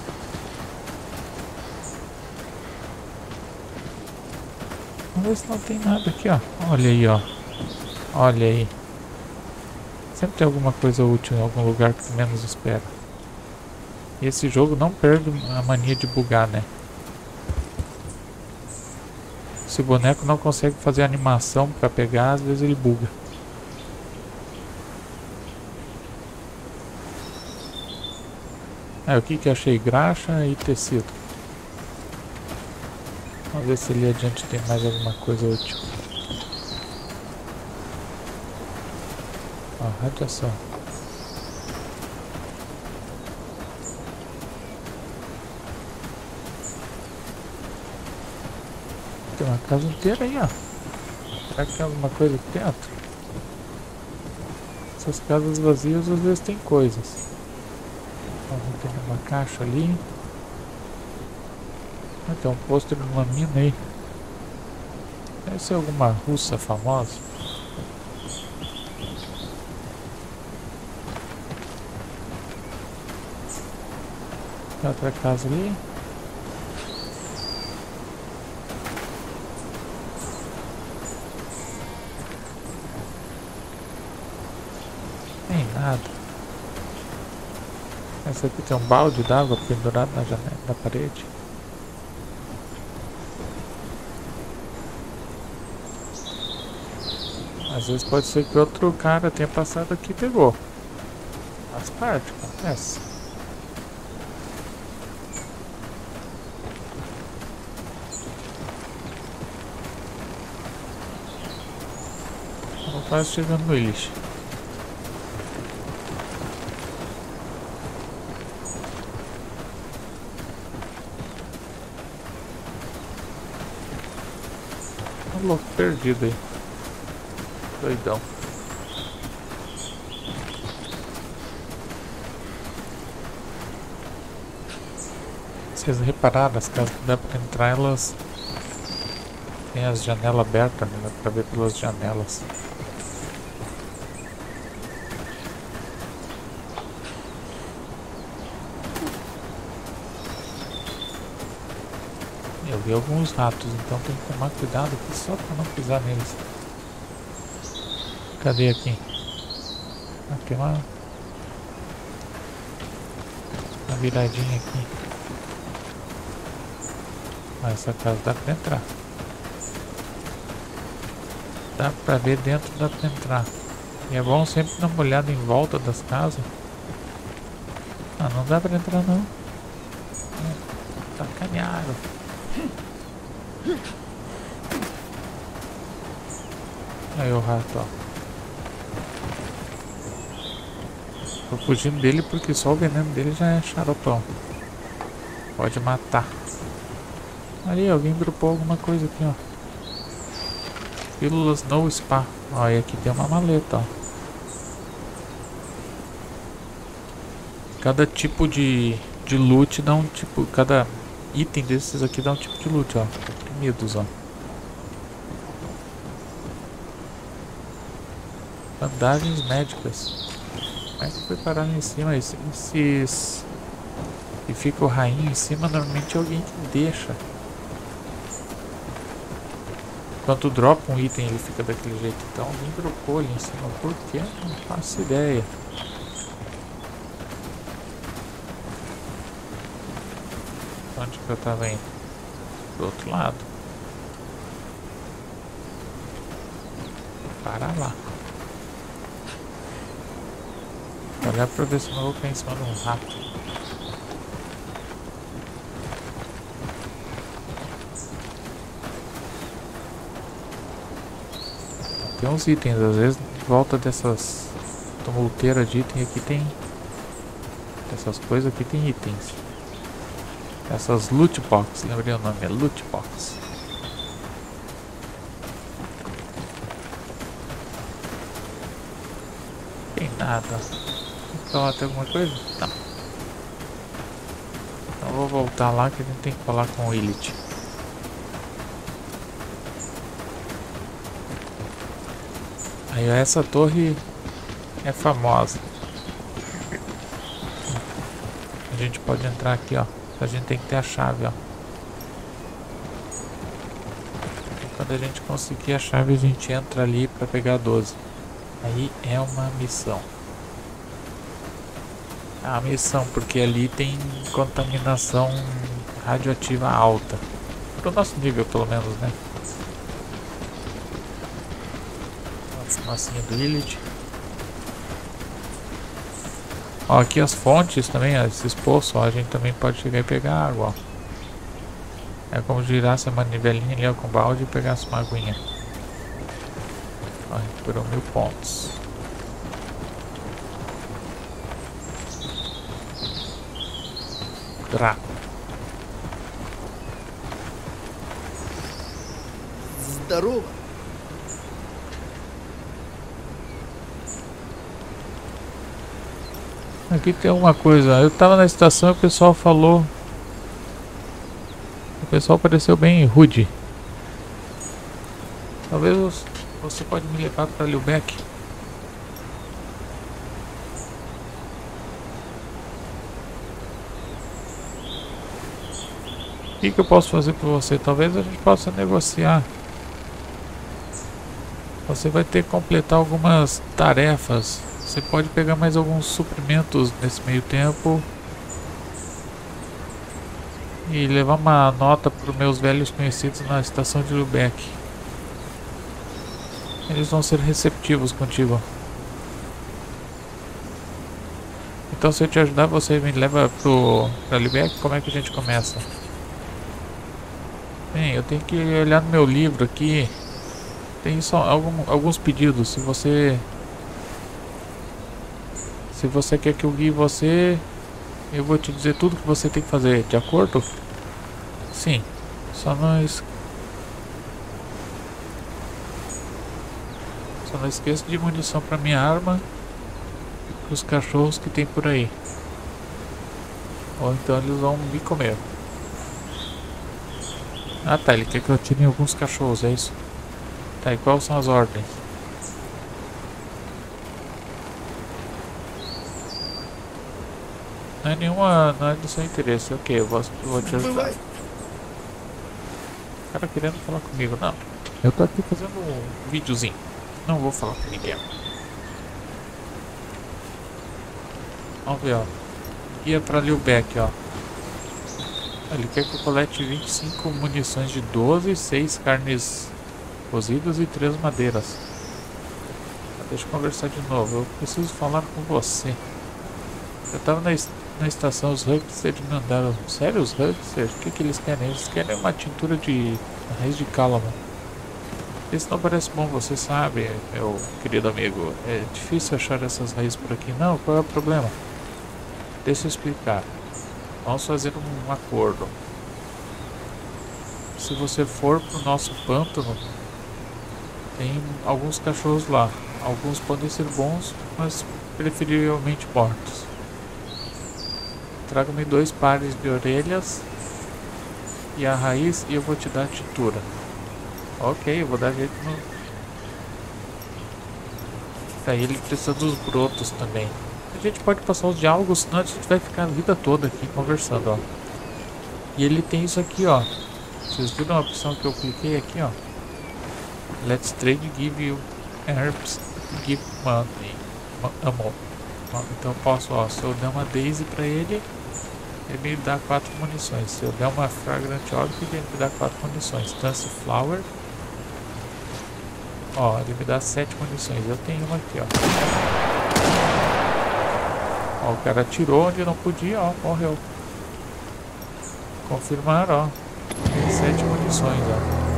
Vamos ver se não tem nada aqui, ó. Olha aí, ó. Olha aí. Sempre tem alguma coisa útil em algum lugar que menos espera. Esse jogo não perde a mania de bugar, né? Se o boneco não consegue fazer animação para pegar, às vezes ele buga. É, o que que achei? Graxa e tecido. Vamos ver se ali adiante tem mais alguma coisa útil. Ó, radiação. Tem uma casa inteira aí, ó. Será que tem alguma coisa aqui dentro? Essas casas vazias às vezes tem coisas. Tem uma caixa ali. Ah, tem um pôster de uma mina aí. Deve ser alguma russa famosa. Tem outra casa ali. Tem nada. Essa aqui tem um balde d'água pendurado na janela da parede. Às vezes pode ser que outro cara tenha passado aqui e pegou. Faz parte, acontece. Quase chegando no lixo. Um louco perdido aí. Doidão. Vocês repararam, as casas que dá pra entrar, elas tem as janelas abertas, né? Dá pra ver pelas janelas. Alguns ratos, então tem que tomar cuidado aqui só pra não pisar neles. Cadê aqui? Aqui uma, uma viradinha aqui. Ah, essa casa dá pra entrar. Dá pra ver dentro, dá pra entrar. E é bom sempre dar uma olhada em volta das casas. Ah, não dá pra entrar não. Sacanearam. Aí o rato, ó. Tô fugindo dele porque só o veneno dele já é xaropão. Pode matar. Ali, alguém dropou alguma coisa aqui, ó. Pílulas no spa. Ó, e aqui tem uma maleta, ó. Cada tipo de, de loot dá um tipo... Cada item desses aqui dá um tipo de loot, ó. Comprimidos, ó. Bandagens médicas. Como é que foi parar em cima? Esses... E fica o rainho em cima, normalmente é alguém que deixa. Quando dropa um item ele fica daquele jeito. Então alguém dropou ali em cima. Por quê? Não faço ideia. Onde que eu tava indo? Do outro lado. Para lá. Olhar pra ver se vou cair em cima de um rato. Tem uns itens, às vezes em volta dessas tumulteiras de item aqui tem. Essas coisas aqui tem itens. Essas loot box, lembrei o nome, é loot box. Então lá tem alguma coisa? Não. Então vou voltar lá que a gente tem que falar com o Elite. Aí essa torre é famosa. A gente pode entrar aqui, ó. A gente tem que ter a chave, ó. Quando a gente conseguir a chave, a gente entra ali para pegar a 12. Aí é uma missão. Uma missão, porque ali tem contaminação radioativa alta. Pro nosso nível, pelo menos, né? Massinha do Lilith. Ó, aqui as fontes também, ó, esses poços, ó, a gente também pode chegar e pegar água, ó. É como girar essa manivelinha ali ó, com balde e pegar uma aguinha. Ó, recuperou mil pontos. Draco. Здорово. Aqui tem uma coisa. Eu tava na estação e o pessoal falou. O pessoal pareceu bem rude. Talvez você pode me levar para Lubeck. Que, que eu posso fazer por você? Talvez a gente possa negociar. Você vai ter que completar algumas tarefas. Você pode pegar mais alguns suprimentos nesse meio tempo. E levar uma nota para os meus velhos conhecidos na estação de Lubeck. Eles vão ser receptivos contigo. Então se eu te ajudar, você me leva para Lubeck? Como é que a gente começa? Eu tenho que olhar no meu livro aqui. Tem só algum, alguns pedidos. Se você... Se você quer que eu guie você, eu vou te dizer tudo que você tem que fazer, de acordo? Sim. Só não. Só não esqueça de munição para minha arma e os cachorros que tem por aí. Ou então eles vão me comer. Ah tá, ele quer que eu tire alguns cachorros, é isso? Tá, e quais são as ordens? Não é nenhuma. não é do seu interesse, ok, eu vou, eu vou te ajudar. O cara querendo falar comigo, não. Eu tô aqui fazendo um videozinho. Não vou falar com ninguém. Vamos ver, ó. Guia pra Beck, ó. Ele quer que eu colete 25 munições de 12, 6 carnes cozidas e 3 madeiras. Deixa eu conversar de novo, eu preciso falar com você. Eu tava na, na estação, os Hucksters me mandaram. Sério, os Hucksters? O que, que eles querem? Eles querem uma tintura de raiz de cálamo. Isso não parece bom, você sabe, meu querido amigo. É difícil achar essas raízes por aqui. Não, qual é o problema? Deixa eu explicar. Vamos fazer um acordo. Se você for pro nosso pântano, tem alguns cachorros lá. Alguns podem ser bons, mas preferivelmente mortos. Traga-me dois pares de orelhas e a raiz e eu vou te dar tintura. Ok, eu vou dar jeito no... Daí ele precisa dos brotos também. A gente pode passar os diálogos, senão a gente vai ficar a vida toda aqui conversando, ó. E ele tem isso aqui, ó. Vocês viram a opção que eu cliquei aqui, ó? Let's trade give you herbs, give money, amor. Então eu posso, ó, se eu der uma Daisy pra ele, ele me dá quatro munições. Se eu der uma Fragrant Orchid, ele me dá quatro munições. Dance Flower, ó, ele me dá sete munições. Eu tenho uma aqui, ó. Ó, o cara atirou onde não podia, ó, morreu. Confirmar, ó. Tem sete munições, ó.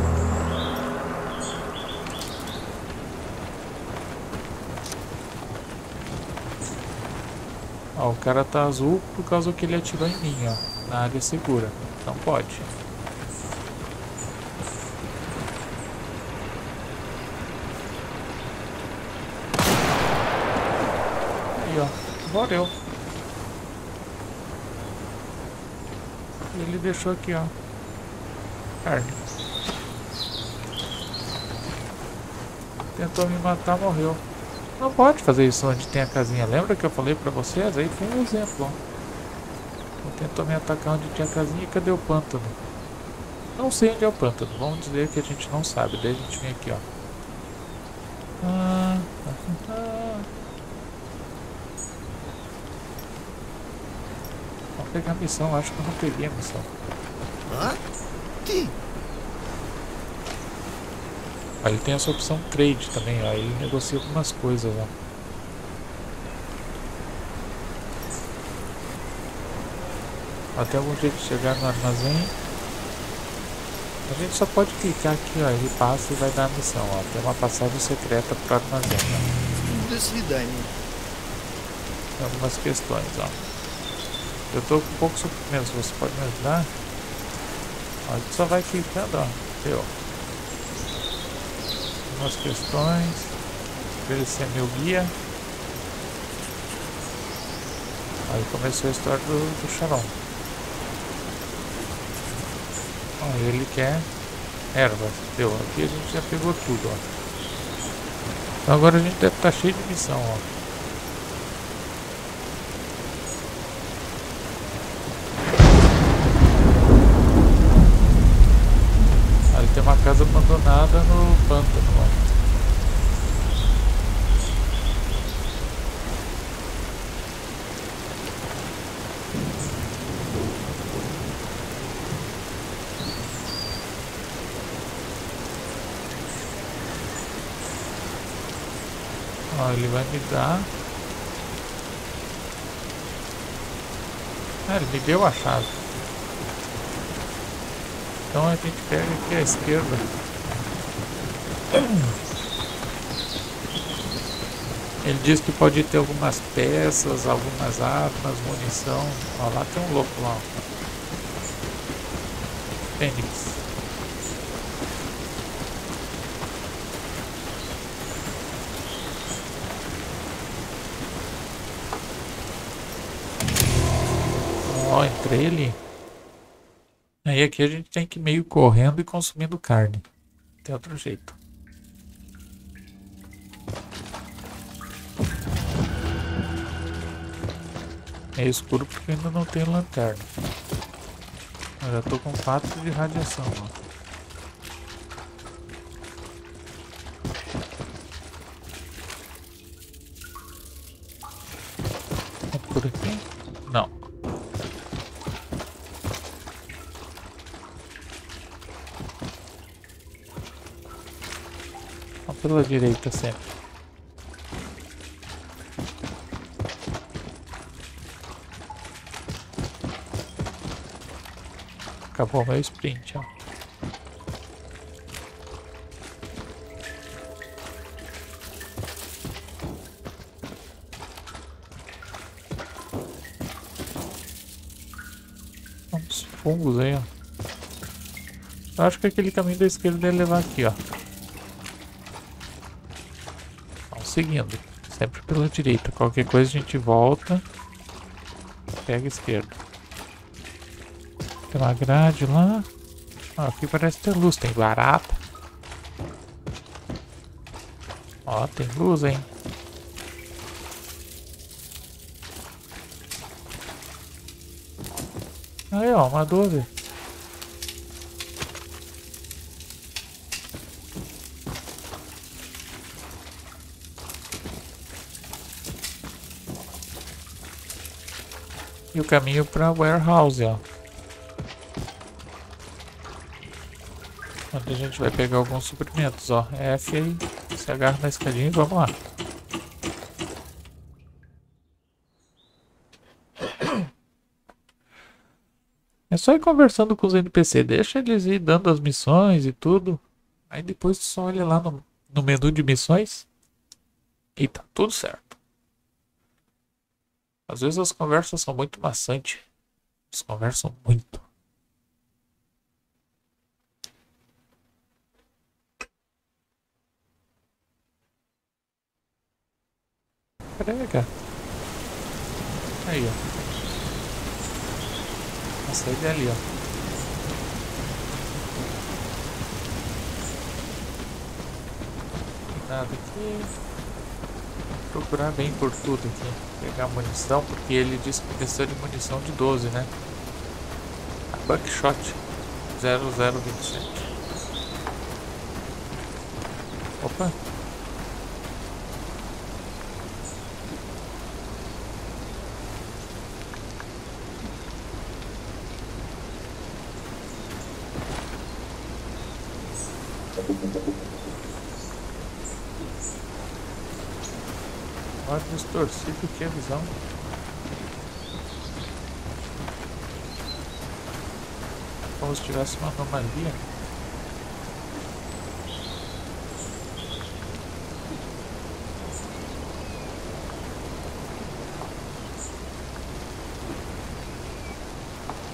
Ó, o cara tá azul por causa que ele atirou em mim, ó. Na área segura. Não pode. Aí, ó. Morreu. Ele deixou aqui, ó. Carne. Tentou me matar, morreu. Não pode fazer isso onde tem a casinha. Lembra que eu falei pra vocês? Aí foi um exemplo, ó. Tentou me atacar onde tinha a casinha. Cadê o pântano? Não sei onde é o pântano. Vamos dizer que a gente não sabe. Daí a gente vem aqui, ó. Ah, ah, ah. pegar a missão, acho que eu não peguei a missão. Ah? Que? Aí tem essa opção trade também, ó. Ele negocia algumas coisas, ó. Até algum jeito de chegar no armazém. A gente só pode clicar aqui, ó. Ele passa e vai dar a missão, ó. Tem uma passagem secreta para o armazém, ó. До свидания. Tem algumas questões, ó. Eu tô com pouco suprimento, você pode me ajudar? A gente só vai clicando, ó. Deu. Algumas questões. Ele ser meu guia. Aí começou a história do, do. Ó, ele quer ervas. Deu. Aqui a gente já pegou tudo, ó. Então agora a gente deve estar tá cheio de missão, ó. Ali tem uma casa abandonada no pântano, ó. ele vai me dar... Ah, ele me deu a chave. Então a gente pega aqui à esquerda. Ele diz que pode ter algumas peças, algumas armas, munição. Ó, lá tem um louco lá. Fênix. Ó, entrei ali. Aí aqui a gente tem que ir meio correndo e consumindo carne. Tem outro jeito. É escuro porque ainda não tem lanterna. Eu já tô com 4 de radiação. Pela direita sempre. Acabou meu sprint, ó. Uns fungos aí, ó. Eu acho que aquele caminho da esquerda deve levar aqui, ó seguindo. Sempre pela direita. Qualquer coisa a gente volta. Pega a esquerda. Tem uma grade lá. Ó, aqui parece ter luz. Tem barata. Ó, tem luz, hein? Aí, ó, uma 12. O caminho para warehouse, ó. Onde a gente vai pegar alguns suprimentos, ó. F aí, se agarra na escadinha e vamos lá. É só ir conversando com os NPC, deixa eles ir dando as missões e tudo. Aí depois só olha lá no, no menu de missões e tá tudo certo. Às vezes as conversas são muito maçantes. Eles conversam muito. Prega. Aí, ó. A saída é ali, ó. Nada aqui procurar bem por tudo aqui. Pegar munição, porque ele disse que precisa de munição de 12, né? A Buckshot 0027. Opa! Olha distorcido que a visão. Como se tivesse uma anomalia.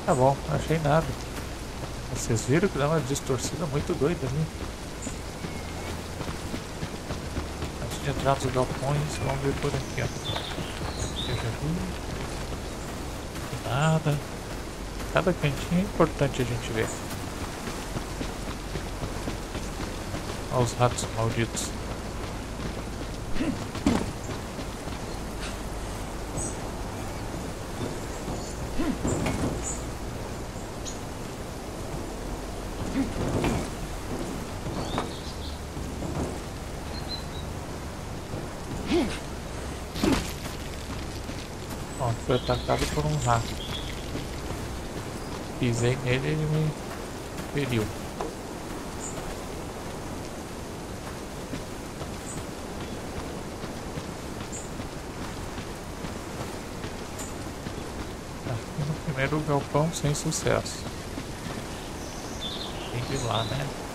Tá bom, não achei nada. Vocês viram que dá uma distorcida muito doida ali. Entrar nos galpões, vamos ver por aqui, ó. nada. Cada cantinho é importante a gente ver. Olha os ratos malditos. Foi atacado por um rato. Pisei nele e ele me feriu. Aqui no primeiro galpão sem sucesso. Tem de lá, né?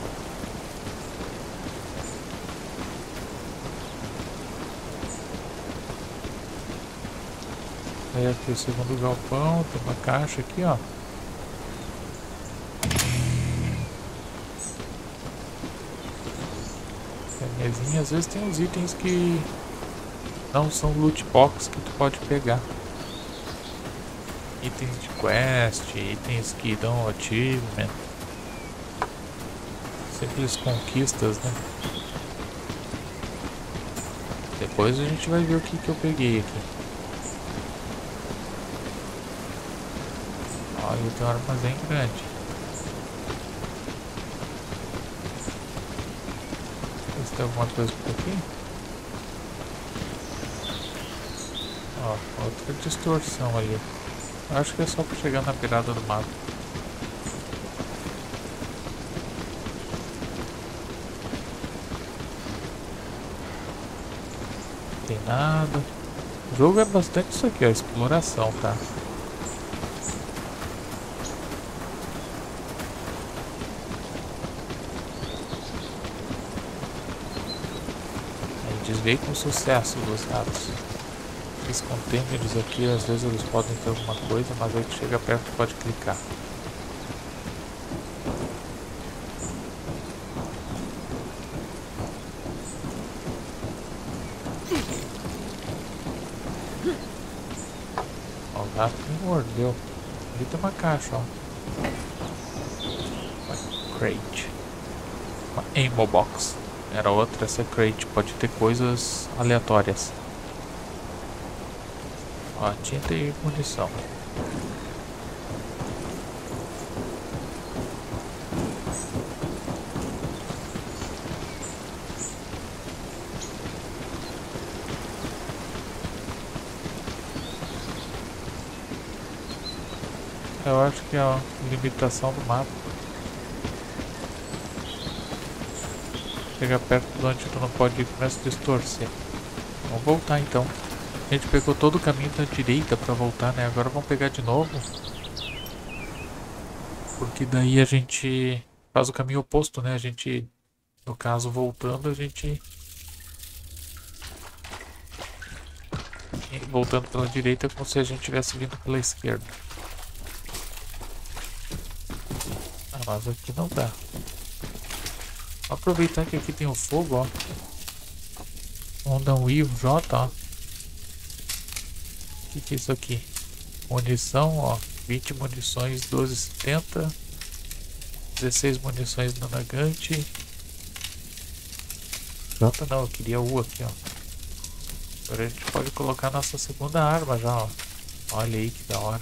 Aí aqui o segundo galpão, tem uma caixa aqui, ó. Mesinha, às vezes tem uns itens que não são loot box que tu pode pegar. Itens de quest, itens que dão achievement. Simples conquistas, né? Depois a gente vai ver o que, que eu peguei aqui. Olha, tem um armazém grande. Se tem alguma coisa por aqui. Ó, outra distorção ali. Acho que é só para chegar na beirada do mapa. Tem nada. O jogo é bastante isso aqui, ó, exploração, tá? Desviei com sucesso dos ratos. Esses containers aqui, às vezes eles podem ter alguma coisa, mas aí que chega perto pode clicar. Ó, o gato me mordeu. Ali tem uma caixa, ó. Uma crate. Uma ammo box. Era outra, essa crate pode ter coisas aleatórias. Ó, tinta e munição. Eu acho que é a limitação do mapa. Chega perto de onde tu não pode ir, começa a distorcer. Vamos voltar então. A gente pegou todo o caminho da direita para voltar, né? Agora vamos pegar de novo. Porque daí a gente faz o caminho oposto, né? A gente, no caso, voltando, a gente... Voltando pela direita como se a gente estivesse vindo pela esquerda. Ah, mas aqui não dá. Vou aproveitar que aqui tem o fogo, ó. Onda Will J, ó. O que, que é isso aqui? Munição, ó. 20 munições, 12,70. 16 munições no nagante. J não, eu queria U aqui, ó. Agora a gente pode colocar nossa segunda arma já, ó. Olha aí que da hora.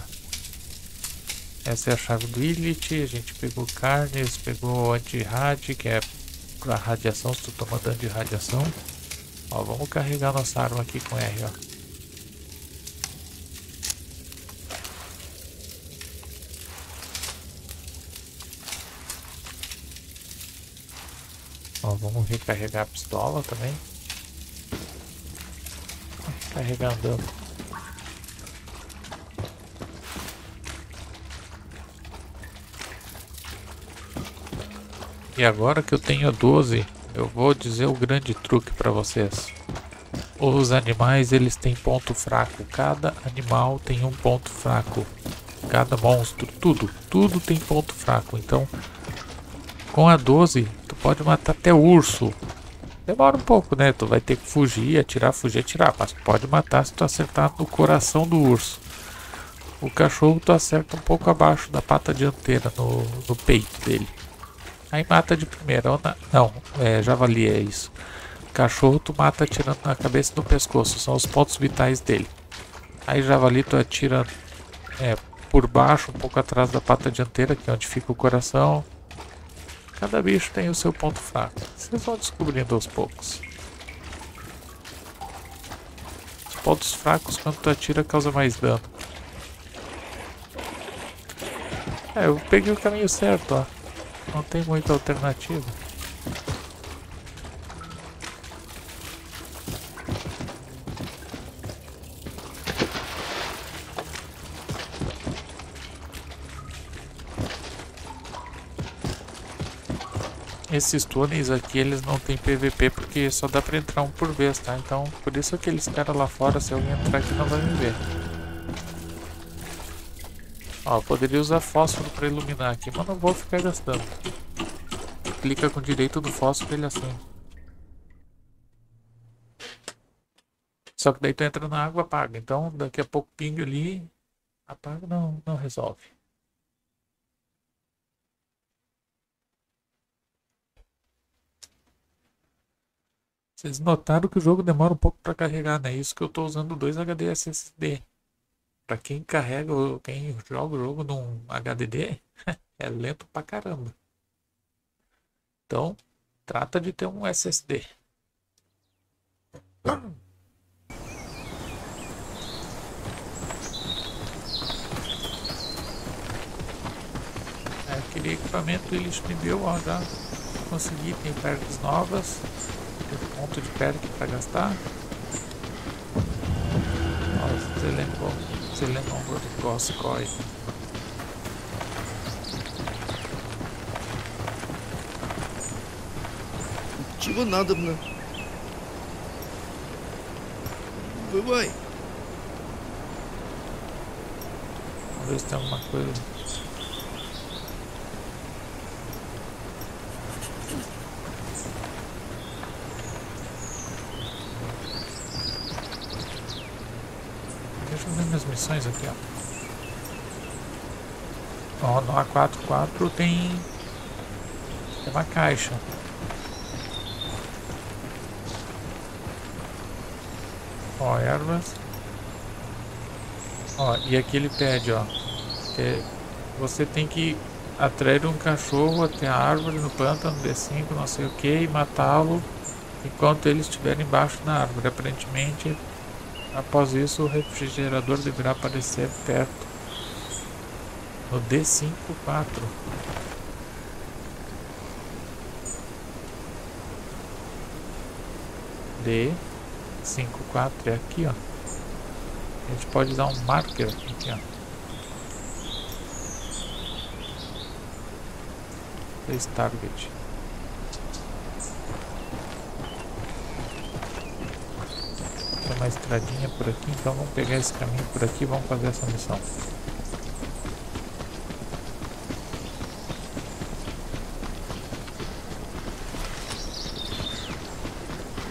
Essa é a chave do Elite, a gente pegou carnes, pegou anti-rad, que é pra radiação, se tu toma dano de radiação. Ó, vamos carregar nossa arma aqui com R, ó. Ó, vamos recarregar a pistola também. Carregando. E agora que eu tenho 12, eu vou dizer o grande truque para vocês. Os animais eles têm ponto fraco. Cada animal tem um ponto fraco. Cada monstro, tudo, tudo tem ponto fraco. Então, com a 12, tu pode matar até urso. Demora um pouco, né? Tu vai ter que fugir, atirar, fugir, atirar. Mas pode matar se tu acertar no coração do urso. O cachorro tu acerta um pouco abaixo da pata dianteira, no, no peito dele. Aí mata de primeira. Na... Não, é javali é isso. Cachorro tu mata atirando na cabeça e no pescoço. São os pontos vitais dele. Aí javali tu atira é, por baixo, um pouco atrás da pata dianteira, que é onde fica o coração. Cada bicho tem o seu ponto fraco. Vocês vão descobrindo aos poucos. Os pontos fracos, quando tu atira, causa mais dano. É, eu peguei o caminho certo, ó. Não tem muita alternativa. Esses túneis aqui, eles não tem PVP porque só dá pra entrar um por vez, tá? Então, por isso aqueles caras lá fora, se alguém entrar aqui, não vai me ver. Ó, poderia usar fósforo para iluminar aqui, mas não vou ficar gastando. Clica com direito do fósforo e ele acende. Só que daí tu entra na água, apaga. Então daqui a pouco pinga ali, apaga, não, não resolve. Vocês notaram que o jogo demora um pouco para carregar, né? Isso que eu estou usando dois HD SSD. Pra quem carrega, quem joga o jogo num HDD, é lento pra caramba. Então, trata de ter um SSD. É, aquele equipamento ele me ó, já consegui, tem perks novas, tem ponto de perk para gastar. Você lembrou se lembram do Goscoy. Чего надо мне? Бывай. Vamos ver Missões aqui, ó. Ó, no A44 tem, tem uma caixa. Ó, ervas. Ó, e aqui ele pede, ó. Que você tem que atrair um cachorro até a árvore no pântano D5, não sei o que, e matá-lo enquanto ele estiver embaixo da árvore. Aparentemente Após isso, o refrigerador deverá aparecer perto no D54. D54 é aqui, ó. A gente pode dar um marker aqui, ó. Place target. Uma estradinha por aqui, então vamos pegar esse caminho por aqui e vamos fazer essa missão.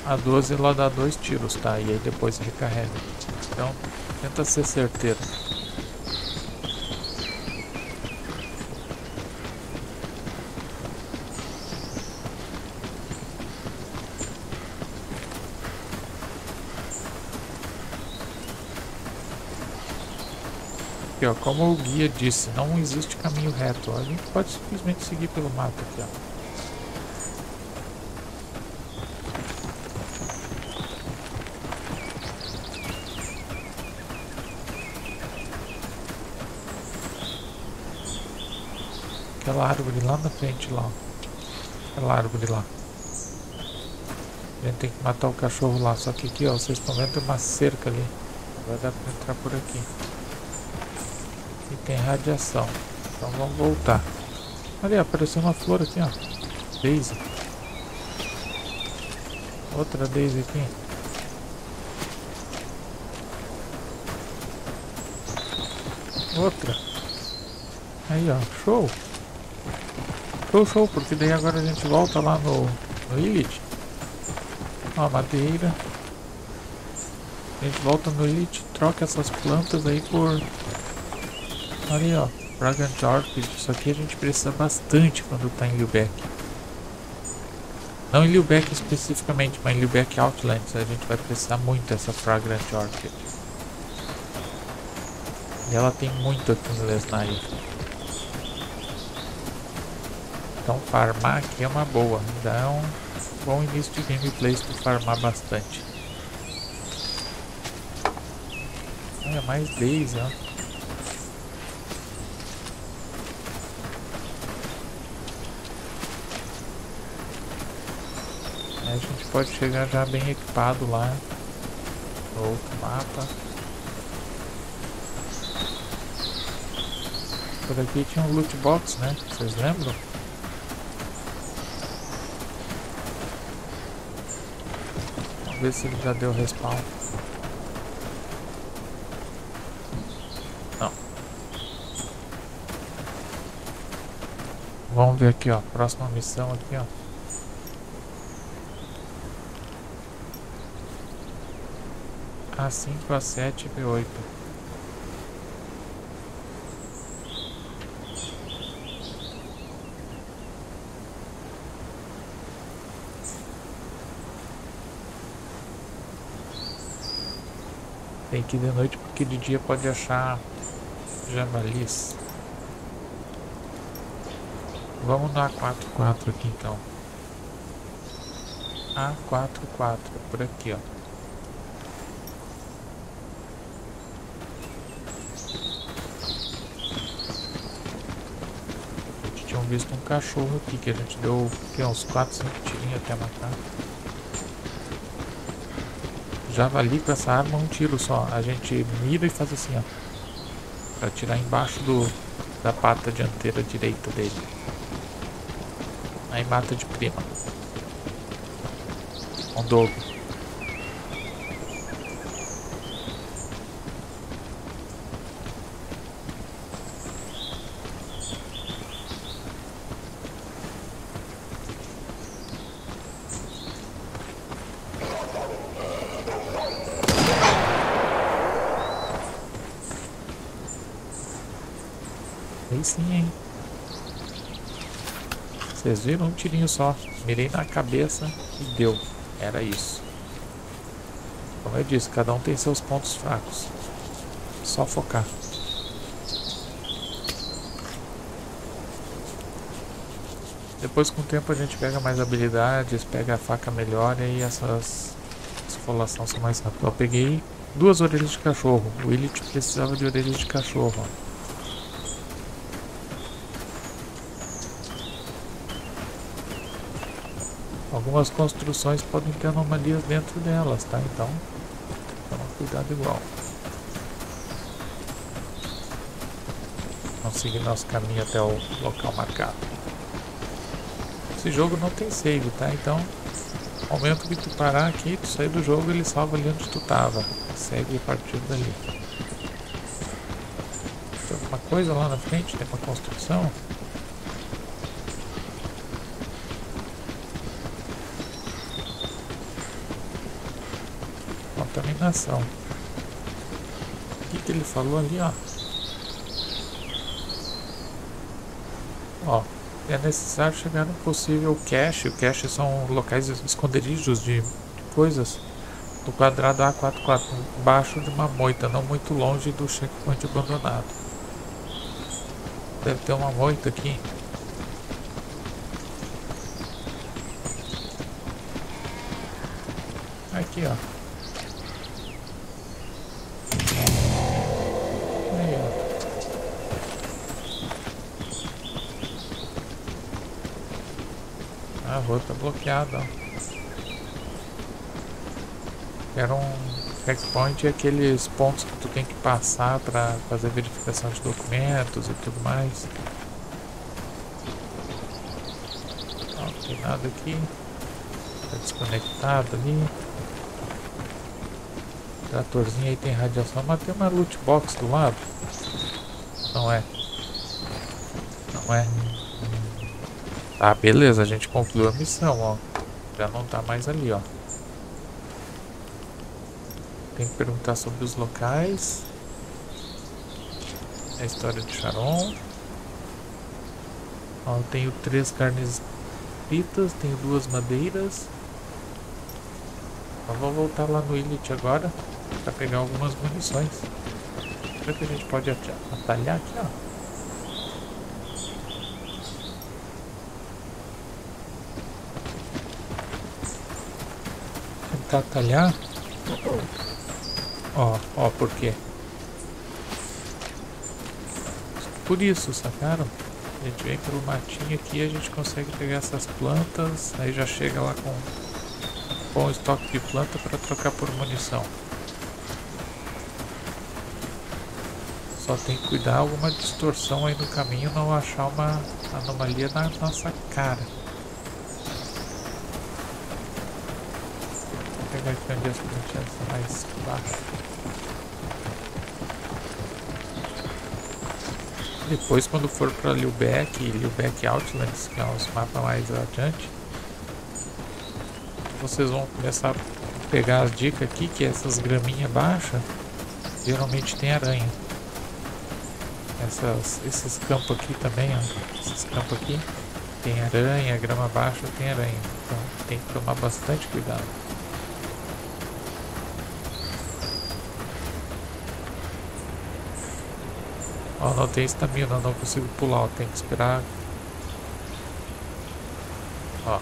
A 12 ela dá dois tiros, tá? E aí depois recarrega. Então tenta ser certeiro. Ó, como o guia disse, não existe caminho reto. Ó. A gente pode simplesmente seguir pelo mato aqui, ó. Aquela árvore lá na frente lá. Aquela árvore lá. A gente tem que matar o cachorro lá. Só que aqui, ó, vocês estão vendo uma cerca ali. Vai dar pra entrar por aqui tem radiação. Então vamos voltar. Ali, apareceu uma flor aqui, ó. Daisy. Outra Daisy aqui. Outra. Aí, ó. Show. Show, show. Porque daí agora a gente volta lá no, no Elite. Ó, madeira. A gente volta no Elite, troca essas plantas aí por Olha aí, ó. Fragrant Orchid. Isso aqui a gente precisa bastante quando tá em Lubeck. Não em Lubeck especificamente, mas em Lubeck Outlands. A gente vai precisar muito dessa Fragrant Orchid. E ela tem muito aqui no Lesnai. Então farmar aqui é uma boa. Ainda é um bom início de gameplay se tu farmar bastante. Olha, mais days, ó. Aí a gente pode chegar já bem equipado lá outro mapa. Por aqui tinha um loot box, né? Vocês lembram? ver se ele já deu respawn. Não. Vamos ver aqui, ó. Próxima missão aqui, ó. A5, A7 e B8. Tem que ir de noite porque de dia pode achar javalis. Vamos no A44 aqui então. A44, por aqui ó. A gente tinha visto um cachorro aqui que a gente deu que, uns 4, 5 tirinhos até matar. Javali com essa arma um tiro só. A gente mira e faz assim, ó. Pra tirar embaixo do, da pata dianteira direita dele. Aí mata de prima. Um dobro. Aí sim, hein? Viram um tirinho só. Mirei na cabeça e deu. Era isso. Como eu disse, cada um tem seus pontos fracos. Só focar. Depois com o tempo a gente pega mais habilidades, pega a faca melhor e essas esfolações são mais rápidas. Eu peguei duas orelhas de cachorro. O Willit precisava de orelhas de cachorro. Algumas construções podem ter anomalias dentro delas, tá? Então, toma cuidado igual. Vamos seguir nosso caminho até o local marcado. Esse jogo não tem save, tá? Então, no momento que tu parar aqui, tu sair do jogo, ele salva ali onde tu tava. Segue a partir dali. Tem alguma coisa lá na frente? Tem uma construção? O que, que ele falou ali, ó? Ó, é necessário chegar no possível cache. O cache são locais esconderijos de, de coisas do quadrado A44, embaixo de uma moita, não muito longe do checkpoint abandonado. Deve ter uma moita aqui. Aqui, ó. Rua tá bloqueada. Era um checkpoint aqueles pontos que tu tem que passar para fazer verificação de documentos e tudo mais. Não tem nada aqui. Tá desconectado ali. Tratorzinho aí tem radiação, mas tem uma loot box do lado. Não é. Não é. Ah, beleza, a gente concluiu a missão, ó. Já não tá mais ali, ó. Tem que perguntar sobre os locais. a história de Sharon. Ó, eu tenho três carnes fritas, tenho duas madeiras. Eu vou voltar lá no Illit agora para pegar algumas munições. Será que a gente pode atalhar aqui, ó? Tentar atalhar. Ó, ó, por quê? Por isso, sacaram? A gente vem pelo matinho aqui a gente consegue pegar essas plantas, aí já chega lá com bom estoque de planta para trocar por munição. Só tem que cuidar alguma distorção aí no caminho, não achar uma anomalia na nossa cara. Pegar aqui onde as plantinhas mais baixas. Depois quando for para Liubeck e Liubeck Outlands, que é os mapas mais adiante, vocês vão começar a pegar as dicas aqui, que essas graminhas baixas geralmente tem aranha. Essas, esses campos aqui também, ó, esses campos aqui tem aranha, grama baixa tem aranha, então tem que tomar bastante cuidado. Ó, não tem estamina, não consigo pular, ó, tem que esperar. Ó.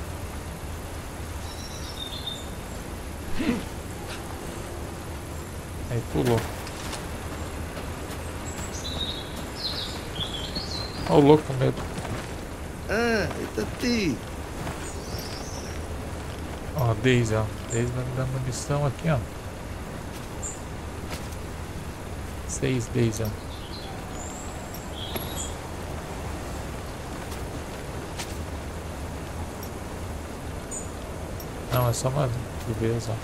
Aí pulou. Ó o louco com medo. Ah, eita ti. Ó, Daisy, ó. Daisy vai me dar munição aqui, ó. Seis Daisy, ó. Não, é só uma beleza.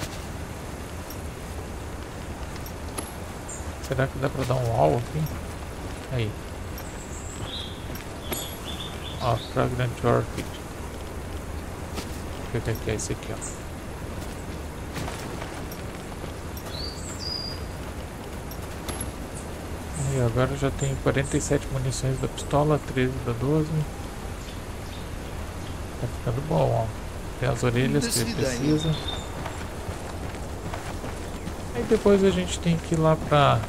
Será que dá pra dar um wall aqui? Aí. Ó, Fragrant Orchid. Deixa eu ver o que é esse aqui, ó. E agora já tenho 47 munições da pistola, 13 da 12. Tá ficando bom, ó. Tem as orelhas que precisa. Aí depois a gente tem que ir lá pra,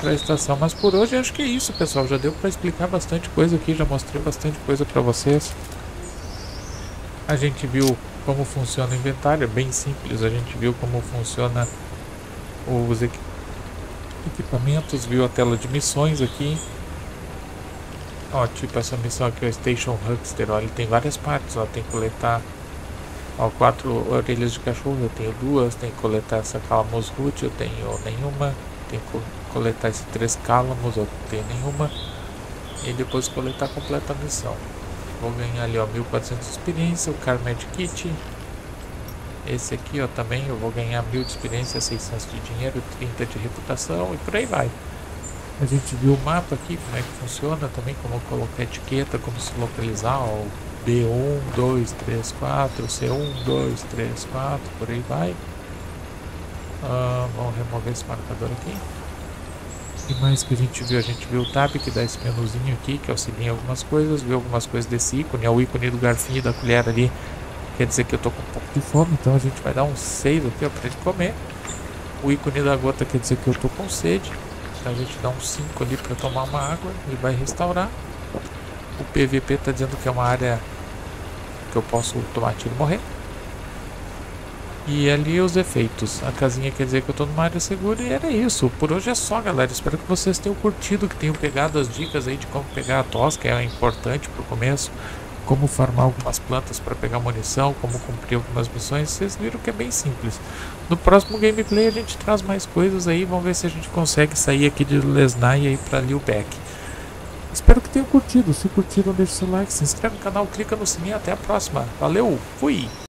pra estação. Mas por hoje acho que é isso, pessoal. Já deu pra explicar bastante coisa aqui. Já mostrei bastante coisa pra vocês. A gente viu como funciona o inventário. É bem simples. A gente viu como funciona os equipamentos. Viu a tela de missões aqui. Ó, tipo essa missão aqui, o Station Huckster, ó, ele tem várias partes, ó, tem que coletar, ó, quatro orelhas de cachorro, eu tenho duas, tem que coletar essa calamus root, eu tenho nenhuma, tem que coletar esses três cálamos, eu não tenho nenhuma, e depois coletar completa a missão. Vou ganhar ali, ó, 1400 de experiência, o Car Med Kit, esse aqui, ó, também eu vou ganhar 1000 de experiência, 600 de dinheiro, 30 de reputação e por aí vai. A gente viu o mapa aqui, como é que funciona também, como colocar etiqueta, como se localizar, ó, B1, 2, 3, 4, C1, 2, 3, 4, por aí vai. Uh, vamos remover esse marcador aqui. Que mais que a gente viu? A gente viu o tab que dá esse menuzinho aqui, que auxilia em algumas coisas, viu algumas coisas desse ícone, é o ícone do garfinho e da colher ali, quer dizer que eu tô com um pouco de fome, então a gente vai dar um 6 aqui ó, pra ele comer. O ícone da gota quer dizer que eu tô com sede. Então a gente dá um 5 ali para tomar uma água e vai restaurar. O PVP está dizendo que é uma área que eu posso tomar tiro e morrer. E ali os efeitos. A casinha quer dizer que eu estou numa área segura e era isso. Por hoje é só, galera. Espero que vocês tenham curtido, que tenham pegado as dicas aí de como pegar a tos, que é importante para o começo como farmar algumas plantas para pegar munição, como cumprir algumas missões, vocês viram que é bem simples. No próximo gameplay a gente traz mais coisas aí, vamos ver se a gente consegue sair aqui de Lesnai e ir para Liubeck. Espero que tenham curtido, se curtiram deixe seu like, se inscreve no canal, clica no sininho, até a próxima. Valeu, fui!